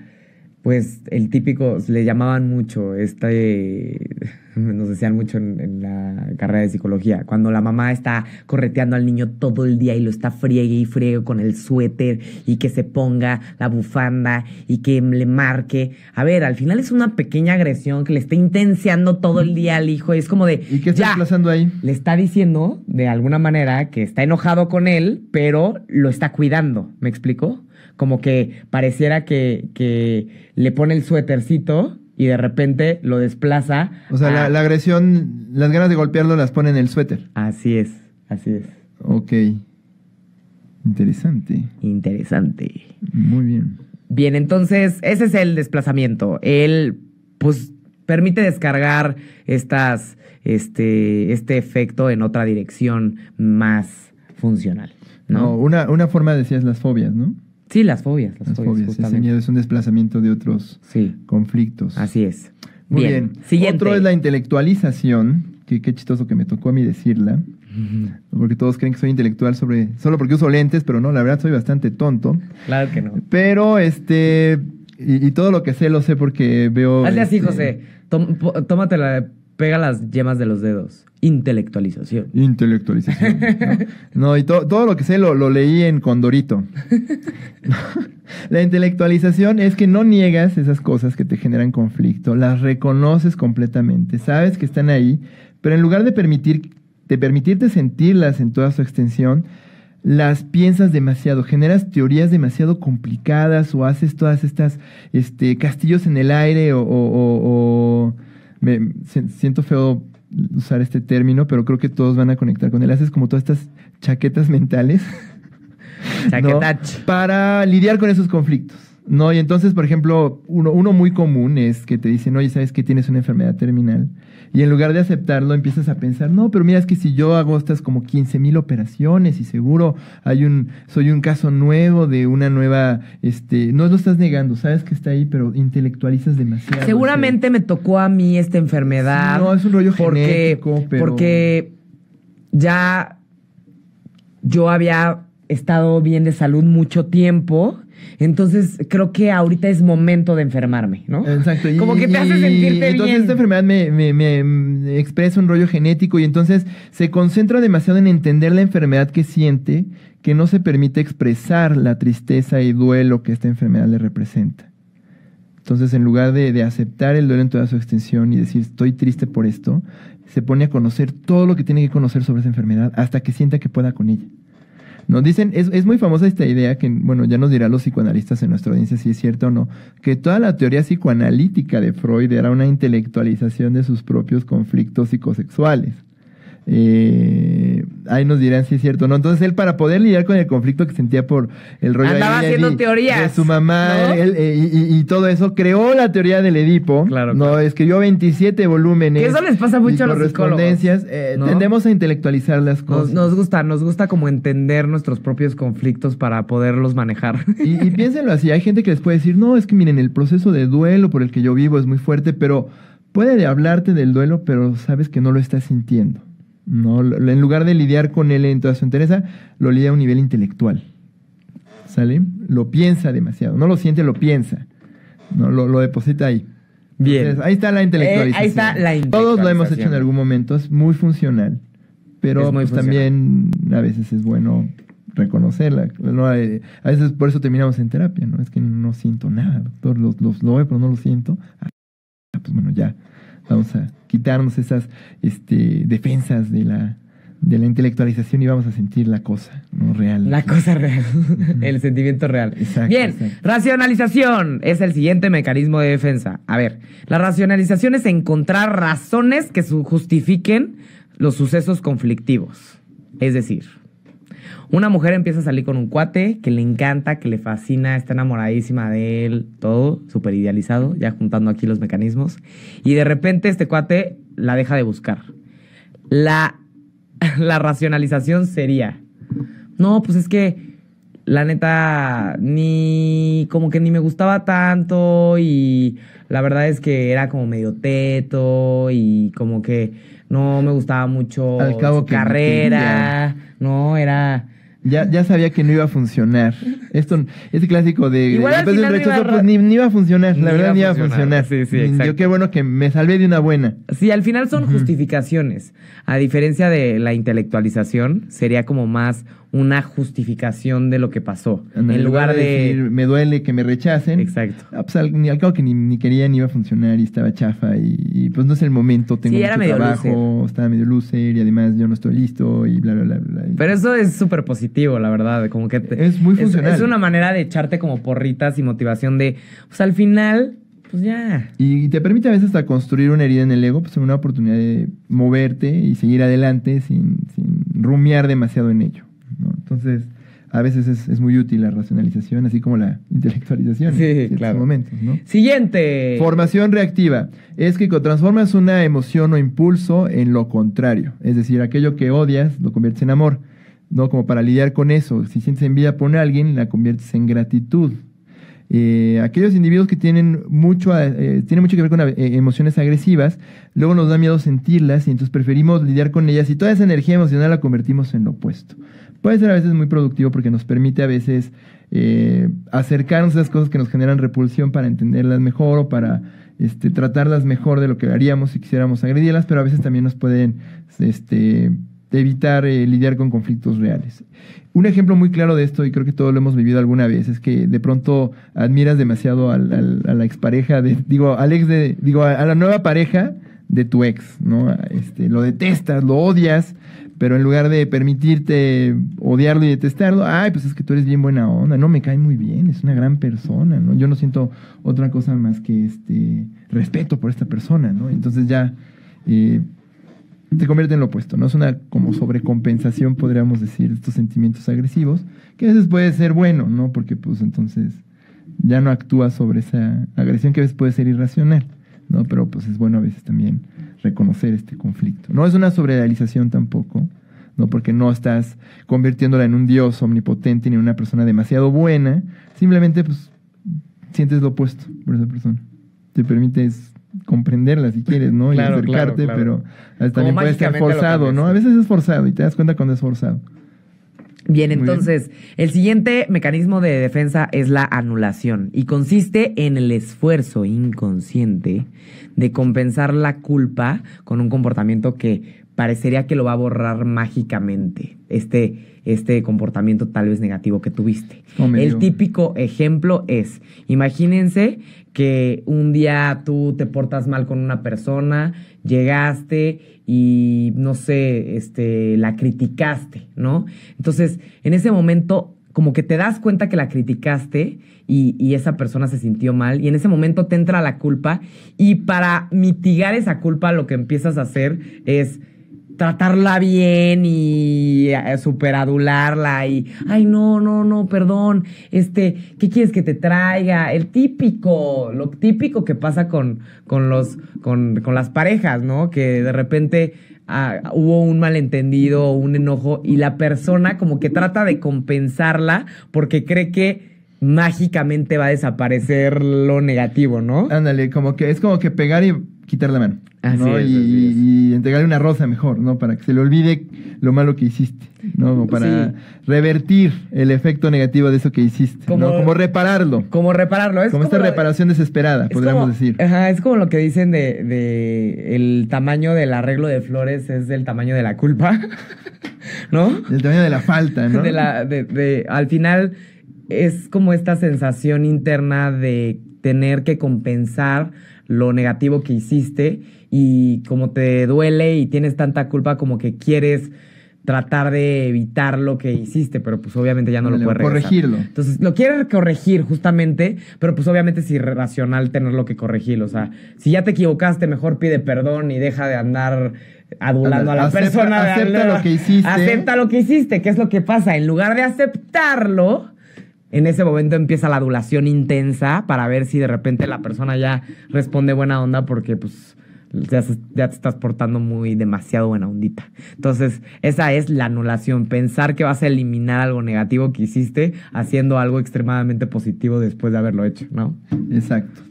S1: pues el típico, le llamaban mucho, este, nos decían mucho en, en la carrera de psicología, cuando la mamá está correteando al niño todo el día y lo está friegue y friegue con el suéter y que se ponga la bufanda y que le marque. A ver, al final es una pequeña agresión que le está intenseando todo el día al hijo y es como de...
S2: ¿Y qué estás
S1: "Ya,
S2: pasando ahí?
S1: le está diciendo de alguna manera que está enojado con él, pero lo está cuidando. ¿Me explico? Como que pareciera que, que le pone el suétercito y de repente lo desplaza.
S2: O sea,
S1: a-
S2: la, la agresión, las ganas de golpearlo las pone en el suéter.
S1: Así es, así es.
S2: Ok. Interesante.
S1: Interesante.
S2: Muy bien.
S1: Bien, entonces ese es el desplazamiento. Él, pues, permite descargar estas, este, este efecto en otra dirección más funcional.
S2: No,
S1: ¿no?
S2: una, una forma decías las fobias, ¿no?
S1: Sí, las fobias, las,
S2: Las
S1: fobias,
S2: fobias. Ese miedo es un desplazamiento de otros
S1: Sí,
S2: conflictos.
S1: así es.
S2: Muy bien.
S1: Siguiente.
S2: Otro es la intelectualización, que qué chistoso que me tocó a mí decirla, porque todos creen que soy intelectual sobre solo porque uso lentes, pero no, la verdad soy bastante tonto.
S1: Claro que no.
S2: Pero este y, y todo lo que sé lo sé porque veo
S1: Hazle así,
S2: este,
S1: José. Tom- tómatela, pega las yemas de los dedos. Intelectualización.
S2: Intelectualización. No, No, y to- todo lo que sé lo, lo leí en Condorito. La intelectualización es que no niegas esas cosas que te generan conflicto, las reconoces completamente, sabes que están ahí, pero en lugar de, permitir, de permitirte sentirlas en toda su extensión, las piensas demasiado, generas teorías demasiado complicadas o haces todas estas este, castillos en el aire o... o- o- o- me, si- siento feo usar este término, pero creo que todos van a conectar con él. Haces como todas estas chaquetas mentales. Para lidiar con esos conflictos. ¿No? Y entonces, por ejemplo, uno, uno muy común es que te dicen, oye, ¿sabes que tienes una enfermedad terminal? Y en lugar de aceptarlo, empiezas a pensar, no, pero mira, es que si yo hago estas como 15 mil operaciones y seguro hay un, soy un caso nuevo de una nueva, este, no lo estás negando, sabes que está ahí, pero intelectualizas demasiado.
S1: Seguramente me tocó a mí esta enfermedad.
S2: Sí, no, es un rollo
S1: porque,
S2: genético, pero-
S1: Porque ya yo había estado bien de salud mucho tiempo. Entonces creo que ahorita es momento de enfermarme, ¿no?
S2: Exacto. y-
S1: Como que te hace sentirte
S2: entonces
S1: bien.
S2: esta enfermedad me, me- me, expresa un rollo genético y entonces se concentra demasiado en entender la enfermedad que siente que no se permite expresar la tristeza y duelo que esta enfermedad le representa. Entonces, en lugar de, de aceptar el duelo en toda su extensión y decir estoy triste por esto, se pone a conocer todo lo que tiene que conocer sobre esa enfermedad hasta que sienta que pueda con ella. Nos dicen, es, es muy famosa esta idea que, bueno, ya nos dirán los psicoanalistas en nuestra audiencia si es cierto o no, que toda la teoría psicoanalítica de Freud era una intelectualización de sus propios conflictos psicosexuales. Eh, ahí nos dirán si es cierto o no. Entonces él para poder lidiar con el conflicto que sentía por el rollo
S1: Andaba
S2: de,
S1: haciendo
S2: de-
S1: teorías,
S2: de su mamá
S1: ¿no?
S2: él, eh, y, y- y todo eso, creó la teoría del Edipo.
S1: Claro,
S2: No,
S1: claro.
S2: escribió 27 volúmenes.
S1: Que eso les pasa mucho a los
S2: correspondencias. Eh,
S1: ¿no?
S2: Tendemos a intelectualizar las cosas.
S1: nos gusta, nos gusta como entender nuestros propios conflictos para poderlos manejar.
S2: Y, y piénsenlo así, hay gente que les puede decir, no, es que miren, el proceso de duelo por el que yo vivo es muy fuerte, pero puede de hablarte del duelo, pero sabes que no lo estás sintiendo. No, en lugar de lidiar con él en toda su entereza, lo lidia a un nivel intelectual. ¿Sale? Lo piensa demasiado, no lo siente, lo piensa. No, lo, lo deposita ahí.
S1: Bien.
S2: Entonces, ahí está la intelectualización.
S1: Eh, ahí está la
S2: Todos lo hemos hecho en
S1: intelectualización.
S2: algún momento, es muy funcional. Pero
S1: muy
S2: pues,
S1: funcional.
S2: también a veces es bueno reconocerla. ¿no? Eh, A veces por eso terminamos en terapia, ¿no? Es que no siento nada, doctor, lo, lo, lo veo, pero no lo siento. Ah, pues bueno, ya, vamos a quitarnos esas este, defensas de la, de la intelectualización y vamos a sentir la cosa, ¿no? Real.
S1: La cosa real, el sentimiento real.
S2: Exacto,
S1: Bien,
S2: exacto.
S1: racionalización es el siguiente mecanismo de defensa. A ver, la racionalización es encontrar razones que justifiquen los sucesos conflictivos. Es decir, una mujer empieza a salir con un cuate que le encanta, que le fascina, está enamoradísima de él, todo súper idealizado, ya juntando aquí los mecanismos. Y de repente este cuate la deja de buscar. La, la racionalización sería, no, pues es que la neta ni como que ni me gustaba tanto y la verdad es que era como medio teto y como que no me gustaba mucho
S2: Al cabo
S1: su
S2: que
S1: carrera, no, era
S2: Ya, ya sabía que no iba a funcionar. Esto, ese clásico de
S1: Igual al
S2: después de un
S1: final no iba
S2: rechazo,
S1: a ra-
S2: pues ni, ni iba a funcionar.
S1: Ni
S2: La verdad,
S1: a
S2: ni iba a
S1: funcionar.
S2: funcionar.
S1: Sí, sí,
S2: Yo
S1: exacto.
S2: qué bueno que me salvé de una buena.
S1: Sí, al final son justificaciones. A diferencia de la intelectualización, sería como más una justificación de lo que pasó. En lugar de...
S2: decir, me duele que me rechacen.
S1: Exacto.
S2: Ah, pues al, ni al cabo que ni, ni quería ni iba a funcionar y estaba chafa y, y, pues no es el momento, tengo
S1: Sí, era
S2: mucho
S1: medio
S2: trabajo, estaba medio loser y además yo no estoy listo y bla, bla, bla, bla. Y-
S1: Pero eso es súper positivo, la verdad. Como que te-
S2: Es muy funcional.
S1: Es, una manera de echarte como porritas y motivación de, pues al final, pues ya.
S2: Y te permite a veces hasta construir una herida en el ego, pues una oportunidad de moverte y seguir adelante sin, sin rumiar demasiado en ello. ¿no? Entonces, a veces es, es muy útil la racionalización, así como la intelectualización
S1: Sí,
S2: en
S1: claro.
S2: momentos. ¿no?
S1: Siguiente.
S2: Formación reactiva. Es que transformas una emoción o impulso en lo contrario. Es decir, aquello que odias lo conviertes en amor. ¿No? Como para lidiar con eso. Si sientes envidia por alguien, la conviertes en gratitud. Eh, aquellos individuos que tienen mucho, eh, tienen mucho que ver con eh, emociones agresivas, luego nos da miedo sentirlas y entonces preferimos lidiar con ellas y toda esa energía emocional la convertimos en lo opuesto. Puede ser a veces muy productivo porque nos permite a veces acercarnos a esas cosas que nos generan repulsión para entenderlas mejor o para este, tratarlas mejor de lo que haríamos si quisiéramos agredirlas, pero a veces también nos pueden este, evitar eh, lidiar con conflictos reales. Un ejemplo muy claro de esto, y creo que todos lo hemos vivido alguna vez, es que de pronto admiras demasiado a la expareja de, digo, al ex de, digo, a, a la nueva pareja de tu ex, ¿no? Este, lo detestas, lo odias, pero en lugar de permitirte odiarlo y detestarlo, ay, pues es que tú eres bien buena onda, no, me cae muy bien, es una gran persona, ¿no? Yo no siento otra cosa más que este respeto por esta persona, ¿no? Entonces ya eh, te convierte en lo opuesto, ¿no? Es una como sobrecompensación, podríamos decir, de estos sentimientos agresivos, que a veces puede ser bueno, ¿no? Porque pues entonces ya no actúas sobre esa agresión que a veces puede ser irracional, ¿no? Pero pues es bueno a veces también reconocer este conflicto. No es una sobrerealización tampoco, ¿no? Porque no estás convirtiéndola en un dios omnipotente ni en una persona demasiado buena, simplemente pues sientes lo opuesto por esa persona. Te permites comprenderla si quieres, ¿no?
S1: Claro,
S2: y acercarte,
S1: claro, claro.
S2: pero a también puede ser forzado, ¿no? A veces es forzado y te das cuenta cuando es forzado.
S1: Bien,
S2: Muy
S1: entonces, el siguiente mecanismo de defensa es la anulación y consiste en el esfuerzo inconsciente de compensar la culpa con un comportamiento que parecería que lo va a borrar mágicamente. Este, este comportamiento tal vez negativo que tuviste. El típico ejemplo es, imagínense que un día tú te portas mal con una persona, llegaste y no sé, este, la criticaste, ¿no? Entonces, en ese momento, como que te das cuenta que la criticaste y, y esa persona se sintió mal y en ese momento te entra la culpa y para mitigar esa culpa lo que empiezas a hacer es tratarla bien y eh, superadularla y ay no no no perdón este qué quieres que te traiga el típico lo típico que pasa con con los con, con las parejas no que de repente ah, hubo un malentendido un enojo y la persona como que trata de compensarla porque cree que mágicamente va a desaparecer lo negativo no
S2: Ándale, como que es como que pegar y quitar la mano.
S1: Así
S2: ¿no?
S1: es,
S2: y,
S1: así es.
S2: y entregarle una rosa mejor, ¿no? Para que se le olvide lo malo que hiciste, ¿no? Como para
S1: Sí.
S2: revertir el efecto negativo de eso que hiciste,
S1: Como-
S2: ¿no? Como repararlo.
S1: como repararlo es
S2: como esta
S1: lo-
S2: reparación desesperada,
S1: Es
S2: podríamos
S1: como-
S2: decir.
S1: Ajá, es como lo que dicen de, de el tamaño del arreglo de flores es el tamaño de la culpa, ¿no?
S2: El tamaño de la falta, ¿no?
S1: De la, de, de- al final es como esta sensación interna de tener que compensar lo negativo que hiciste y como te duele y tienes tanta culpa como que quieres tratar de evitar lo que hiciste, pero pues obviamente ya no lo puedes regresar.
S2: corregirlo.
S1: Entonces, lo quieres corregir justamente, pero pues obviamente es irracional tenerlo que corregir. O sea, si ya te equivocaste, mejor pide perdón y deja de andar adulando a la
S2: Acepta-
S1: persona.
S2: acepta lo que hiciste.
S1: Acepta lo que hiciste. ¿Qué es lo que pasa? En lugar de aceptarlo, en ese momento empieza la adulación intensa para ver si de repente la persona ya responde buena onda porque pues ya, ya te estás portando muy demasiado buena ondita. Entonces, esa es la anulación, pensar que vas a eliminar algo negativo que hiciste haciendo algo extremadamente positivo después de haberlo hecho, ¿no?
S2: Exacto.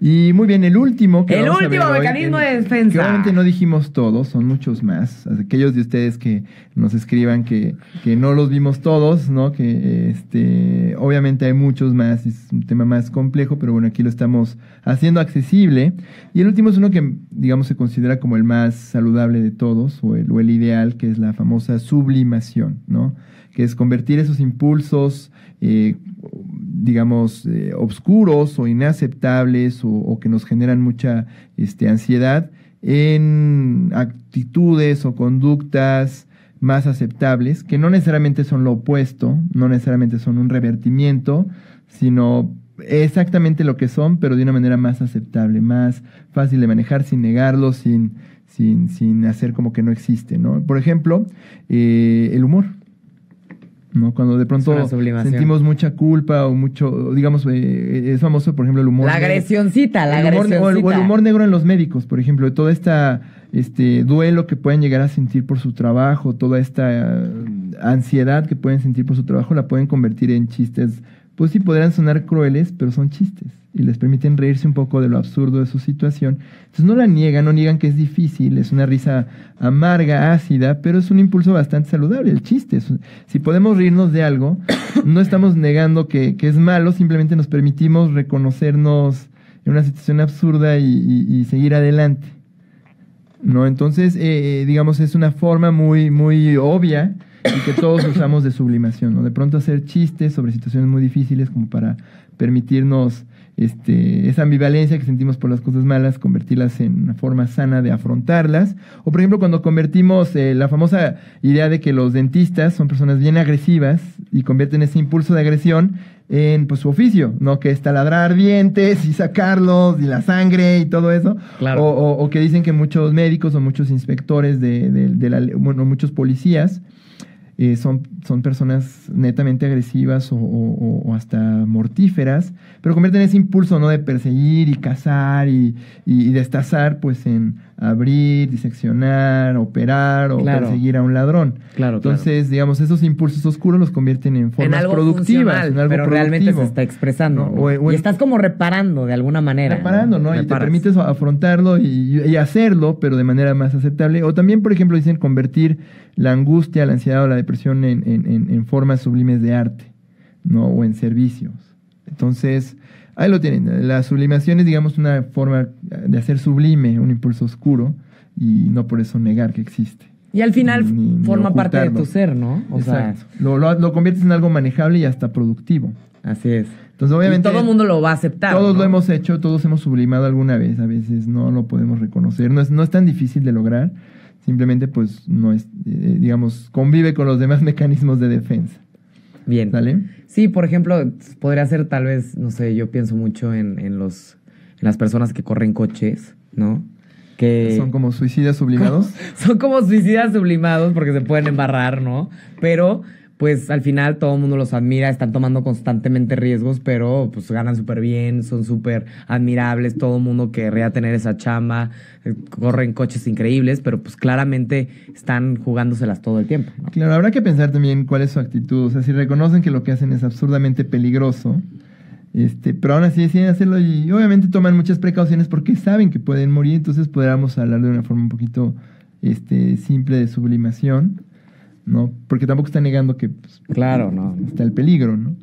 S2: Y muy bien, el último que
S1: El
S2: vamos a
S1: último
S2: hoy,
S1: mecanismo de defensa.
S2: Que obviamente no dijimos todos, son muchos más. Aquellos de ustedes que nos escriban que, que no los vimos todos, ¿no? Que este, obviamente hay muchos más, es un tema más complejo, pero bueno, aquí lo estamos haciendo accesible. Y el último es uno que, digamos, se considera como el más saludable de todos, o el, o el ideal, que es la famosa sublimación, ¿no? Que es convertir esos impulsos, eh, digamos, eh, obscuros o inaceptables o, que nos generan mucha este, ansiedad en actitudes o conductas más aceptables, que no necesariamente son lo opuesto, no necesariamente son un revertimiento, sino exactamente lo que son, pero de una manera más aceptable, más fácil de manejar sin negarlo, sin, sin, sin hacer como que no existe, ¿no? Por ejemplo, eh, el humor. ¿No? Cuando de pronto sentimos mucha culpa o mucho, digamos, eh, es famoso, por ejemplo, el humor.
S1: La agresioncita, la
S2: El humor- o el-
S1: agresioncita.
S2: o el humor negro en los médicos, por ejemplo, todo esta este duelo que pueden llegar a sentir por su trabajo, toda esta eh, ansiedad que pueden sentir por su trabajo, la pueden convertir en chistes. Pues sí, podrán sonar crueles, pero son chistes y les permiten reírse un poco de lo absurdo de su situación. Entonces no la niegan, no niegan que es difícil, es una risa amarga, ácida, pero es un impulso bastante saludable, el chiste. Si podemos reírnos de algo, no estamos negando que, que es malo, simplemente nos permitimos reconocernos en una situación absurda y, y- y seguir adelante. ¿No? Entonces, eh, eh, digamos, es una forma muy, muy obvia y que todos usamos de sublimación, ¿no? De pronto hacer chistes sobre situaciones muy difíciles como para permitirnos este, esa ambivalencia que sentimos por las cosas malas, convertirlas en una forma sana de afrontarlas. O por ejemplo, cuando convertimos eh, la famosa idea de que los dentistas son personas bien agresivas y convierten ese impulso de agresión en pues, su oficio, ¿no? Que es taladrar dientes y sacarlos y la sangre y todo eso.
S1: Claro.
S2: O, o- o que dicen que muchos médicos o muchos inspectores de, de- de la, bueno, muchos policías eh, son, son personas netamente agresivas o, o- hasta mortíferas, pero convierten ese impulso ¿no? de perseguir y cazar y, y- y destazar pues en abrir, diseccionar, operar o
S1: Claro.
S2: perseguir a un ladrón.
S1: Claro,
S2: Entonces, digamos, esos impulsos oscuros los convierten en
S1: en
S2: formas
S1: algo
S2: productivas, en algo
S1: pero realmente se está expresando.
S2: O- o
S1: y estás como reparando de alguna manera.
S2: reparando, ¿no? Y te permites afrontarlo y, y hacerlo, pero de manera más aceptable. O también, por ejemplo, dicen convertir la angustia, la ansiedad o la depresión en, en, en formas sublimes de arte, ¿no? O en servicios. Entonces, ahí lo tienen. La sublimación es, digamos, una forma de hacer sublime un impulso oscuro y no por eso negar que existe.
S1: Y al final forma parte de tu ser, ¿no?
S2: O Exacto. Sea, lo, lo, conviertes en algo manejable y hasta productivo.
S1: Así es.
S2: Entonces, obviamente.
S1: Y todo el mundo lo va a aceptar.
S2: Todos lo hemos hecho, todos hemos sublimado alguna vez. A veces no lo podemos reconocer. No es, no es tan difícil de lograr. Simplemente, pues, no es, eh, digamos, convive con los demás mecanismos de defensa.
S1: Bien. ¿Sale? Sí, por ejemplo, podría ser tal vez, no sé, yo pienso mucho en, en los, en las personas que corren coches, ¿no?
S2: Que son como suicidas sublimados.
S1: son como suicidas sublimados porque se pueden embarrar, ¿no? Pero pues al final todo el mundo los admira, están tomando constantemente riesgos, pero pues ganan súper bien, son súper admirables, todo el mundo querría tener esa chamba, eh, corren coches increíbles, pero pues claramente están jugándoselas todo el tiempo.
S2: Claro, habrá que pensar también cuál es su actitud, o sea, si reconocen que lo que hacen es absurdamente peligroso, este, pero aún así deciden hacerlo y obviamente toman muchas precauciones porque saben que pueden morir, entonces podríamos hablar de una forma un poquito este, simple de sublimación, ¿no? Porque tampoco está negando que pues,
S1: claro, no.
S2: está el peligro, ¿no?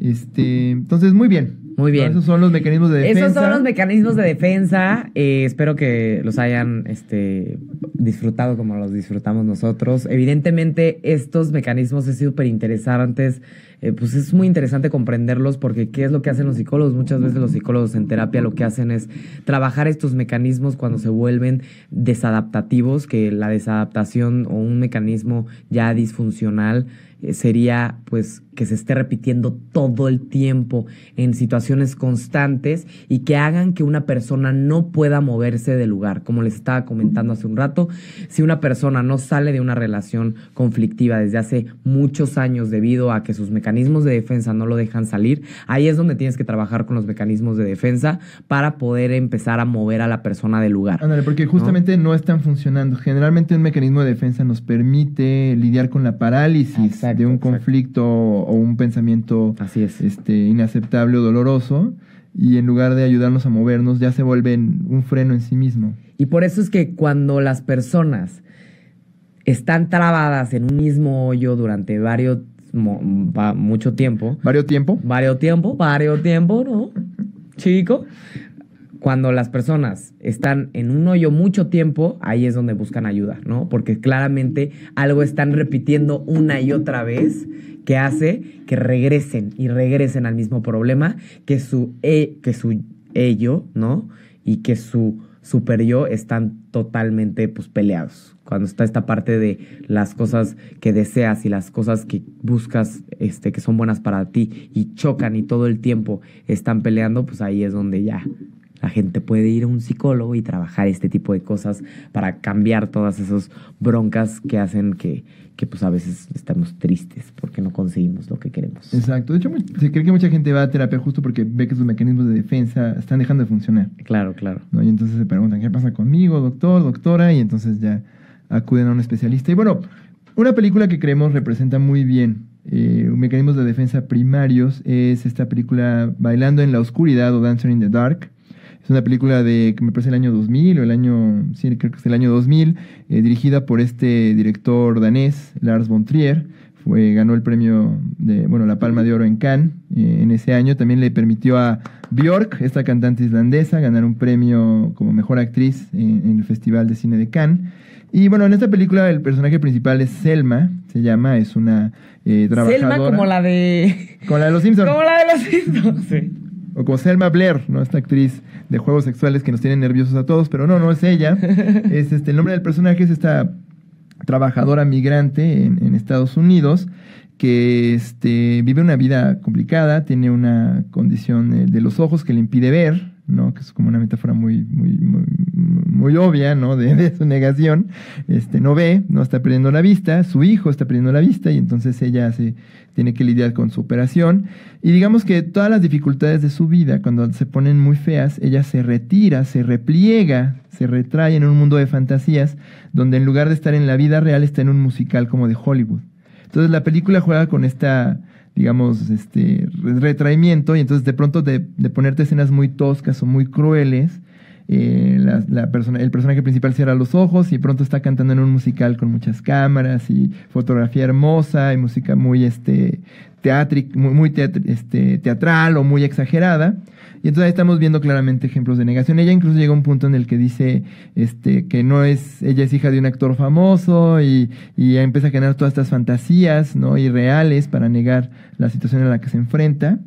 S2: Este, entonces, muy bien.
S1: Muy bien.
S2: Esos son los mecanismos de defensa.
S1: Esos son los mecanismos de defensa. Eh, espero que los hayan este, disfrutado como los disfrutamos nosotros. Evidentemente, estos mecanismos es súper interesantes eh, pues es muy interesante comprenderlos porque ¿qué es lo que hacen los psicólogos? Muchas veces los psicólogos en terapia lo que hacen es trabajar estos mecanismos cuando se vuelven desadaptativos, que la desadaptación o un mecanismo ya disfuncional eh, sería pues que se esté repitiendo todo el tiempo en situaciones constantes y que hagan que una persona no pueda moverse del lugar. Como les estaba comentando hace un rato, si una persona no sale de una relación conflictiva desde hace muchos años debido a que sus mecanismos de defensa no lo dejan salir, ahí es donde tienes que trabajar con los mecanismos de defensa para poder empezar a mover a la persona del lugar.
S2: Ándale, porque justamente ¿no? están funcionando. Generalmente un mecanismo de defensa nos permite lidiar con la parálisis de un conflicto o un pensamiento
S1: Así es.
S2: este, inaceptable o doloroso y en lugar de ayudarnos a movernos ya se vuelven un freno en sí mismo.
S1: Y por eso es que cuando las personas están trabadas en un mismo hoyo durante varios mucho tiempo.
S2: ¿Varios tiempo?
S1: Varios tiempo, varios tiempo, ¿no? Chico. Cuando las personas están en un hoyo mucho tiempo, ahí es donde buscan ayuda, ¿no? Porque claramente algo están repitiendo una y otra vez que hace que regresen y regresen al mismo problema que su, e, que su ello, ¿no? Y que su super yo están totalmente pues peleados. Cuando está esta parte de las cosas que deseas y las cosas que buscas este que son buenas para ti y chocan y todo el tiempo están peleando, pues ahí es donde ya la gente puede ir a un psicólogo y trabajar este tipo de cosas para cambiar todas esas broncas que hacen que, que pues a veces estamos tristes porque no conseguimos lo que queremos.
S2: Exacto. De hecho, se cree que mucha gente va a terapia justo porque ve que sus mecanismos de defensa están dejando de funcionar.
S1: Claro, claro.
S2: Y entonces se preguntan, ¿qué pasa conmigo, doctor, doctora? Y entonces ya acuden a un especialista. Y bueno, una película que creemos representa muy bien eh, mecanismos de defensa primarios es esta película Bailando en la Oscuridad o Dancing in the Dark es una película de, que me parece el año 2000 o el año, sí, creo que es el año 2000, eh, dirigida por este director danés, Lars von Trier. Fue, ganó el premio de, bueno, la Palma de Oro en Cannes eh, en ese año. También le permitió a Björk, esta cantante islandesa, ganar un premio como mejor actriz en, el Festival de Cine de Cannes. Y bueno, en esta película el personaje principal es Selma, se llama, es una eh, trabajadora.
S1: Selma como la de...
S2: Como la de los Simpsons.
S1: Como la de los Simpsons, sí.
S2: O como Selma Blair, ¿no? Esta actriz de juegos sexuales que nos tienen nerviosos a todos, pero no, no es ella. es este, el nombre del personaje es esta trabajadora migrante en, Estados Unidos que este, vive una vida complicada, tiene una condición eh, de los ojos que le impide ver, ¿no? Que es como una metáfora muy, muy, muy, obvia, ¿no? De, su negación. Este, no ve, no está perdiendo la vista, su hijo está perdiendo la vista y entonces ella se tiene que lidiar con su operación. Y digamos que todas las dificultades de su vida, cuando se ponen muy feas, ella se retira, se repliega, se retrae en un mundo de fantasías, donde en lugar de estar en la vida real está en un musical como de Hollywood. Entonces la película juega con esta digamos, este retraimiento y entonces de pronto de, de ponerte escenas muy toscas o muy crueles, eh, la, la persona, el personaje principal cierra los ojos y pronto está cantando en un musical con muchas cámaras y fotografía hermosa y música muy este teatric, muy, muy teatr- este, teatral o muy exagerada. Y entonces ahí estamos viendo claramente ejemplos de negación. Ella incluso llega a un punto en el que dice este, que no es, ella es hija de un actor famoso y, y empieza a generar todas estas fantasías ¿no? irreales para negar la situación a la que se enfrenta.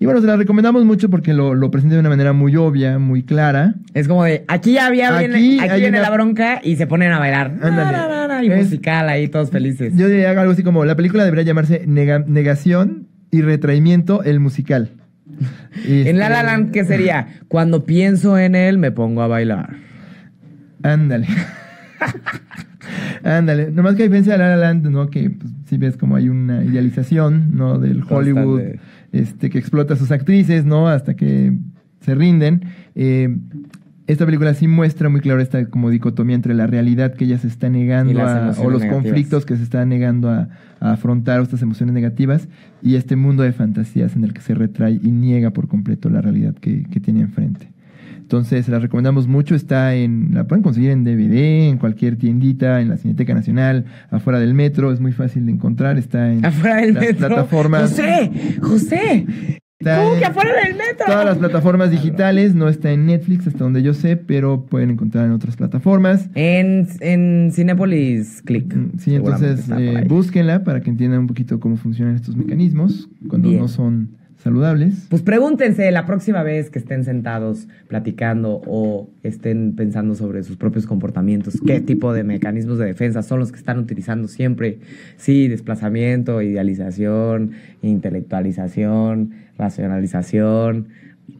S2: Y bueno, se la recomendamos mucho porque lo, lo presenta de una manera muy obvia, muy clara.
S1: Es como de, aquí ya había,
S2: Aquí
S1: viene, aquí
S2: hay
S1: viene
S2: una-
S1: la bronca y se ponen a bailar.
S2: Ándale.
S1: Y
S2: Es-
S1: musical ahí, todos felices.
S2: Yo diría algo así como, la película debería llamarse Nega- Negación y Retraimiento, el musical.
S1: En La
S2: Este,
S1: La Land, ¿qué sería? Cuando pienso en él, me pongo a bailar.
S2: Ándale. Ándale. Nomás que a diferencia de La La Land, ¿no? Que pues, sí ves como hay una idealización, ¿no? Del Hollywood,
S1: Constante.
S2: Este, que explota a sus actrices, ¿no? Hasta que se rinden. Eh, esta película sí muestra muy claro esta como dicotomía entre la realidad que ella se está negando a, o los
S1: negativas.
S2: conflictos que se está negando a, a afrontar, o estas emociones negativas, y este mundo de fantasías en el que se retrae y niega por completo la realidad que, que tiene enfrente. Entonces, la recomendamos mucho. Está en, la pueden conseguir en DVD, en cualquier tiendita, en la Cineteca Nacional, afuera del metro. Es muy fácil de encontrar. Está en
S1: Afuera del
S2: las
S1: metro.
S2: plataformas.
S1: José, José. ¿Cómo que afuera del metro?
S2: Todas las plataformas digitales. No está en Netflix, hasta donde yo sé, pero pueden encontrar en otras plataformas.
S1: En, en Cinépolis Click.
S2: Mm, Sí, entonces eh, búsquenla para que entiendan un poquito cómo funcionan estos mecanismos cuando
S1: Bien.
S2: no son saludables.
S1: Pues pregúntense la próxima vez que estén sentados platicando o estén pensando sobre sus propios comportamientos, qué tipo de mecanismos de defensa son los que están utilizando siempre. Sí, desplazamiento, idealización, intelectualización, racionalización,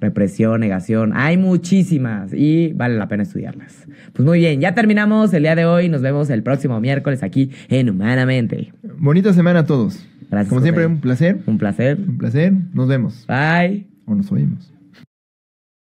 S1: represión, negación. Hay muchísimas y vale la pena estudiarlas. Pues muy bien, ya terminamos el día de hoy. Nos vemos el próximo miércoles aquí en Humanamente.
S2: Bonita semana a todos.
S1: Gracias,
S2: Como siempre, un placer.
S1: Un placer.
S2: Un placer. Nos vemos.
S1: Bye.
S2: O nos oímos.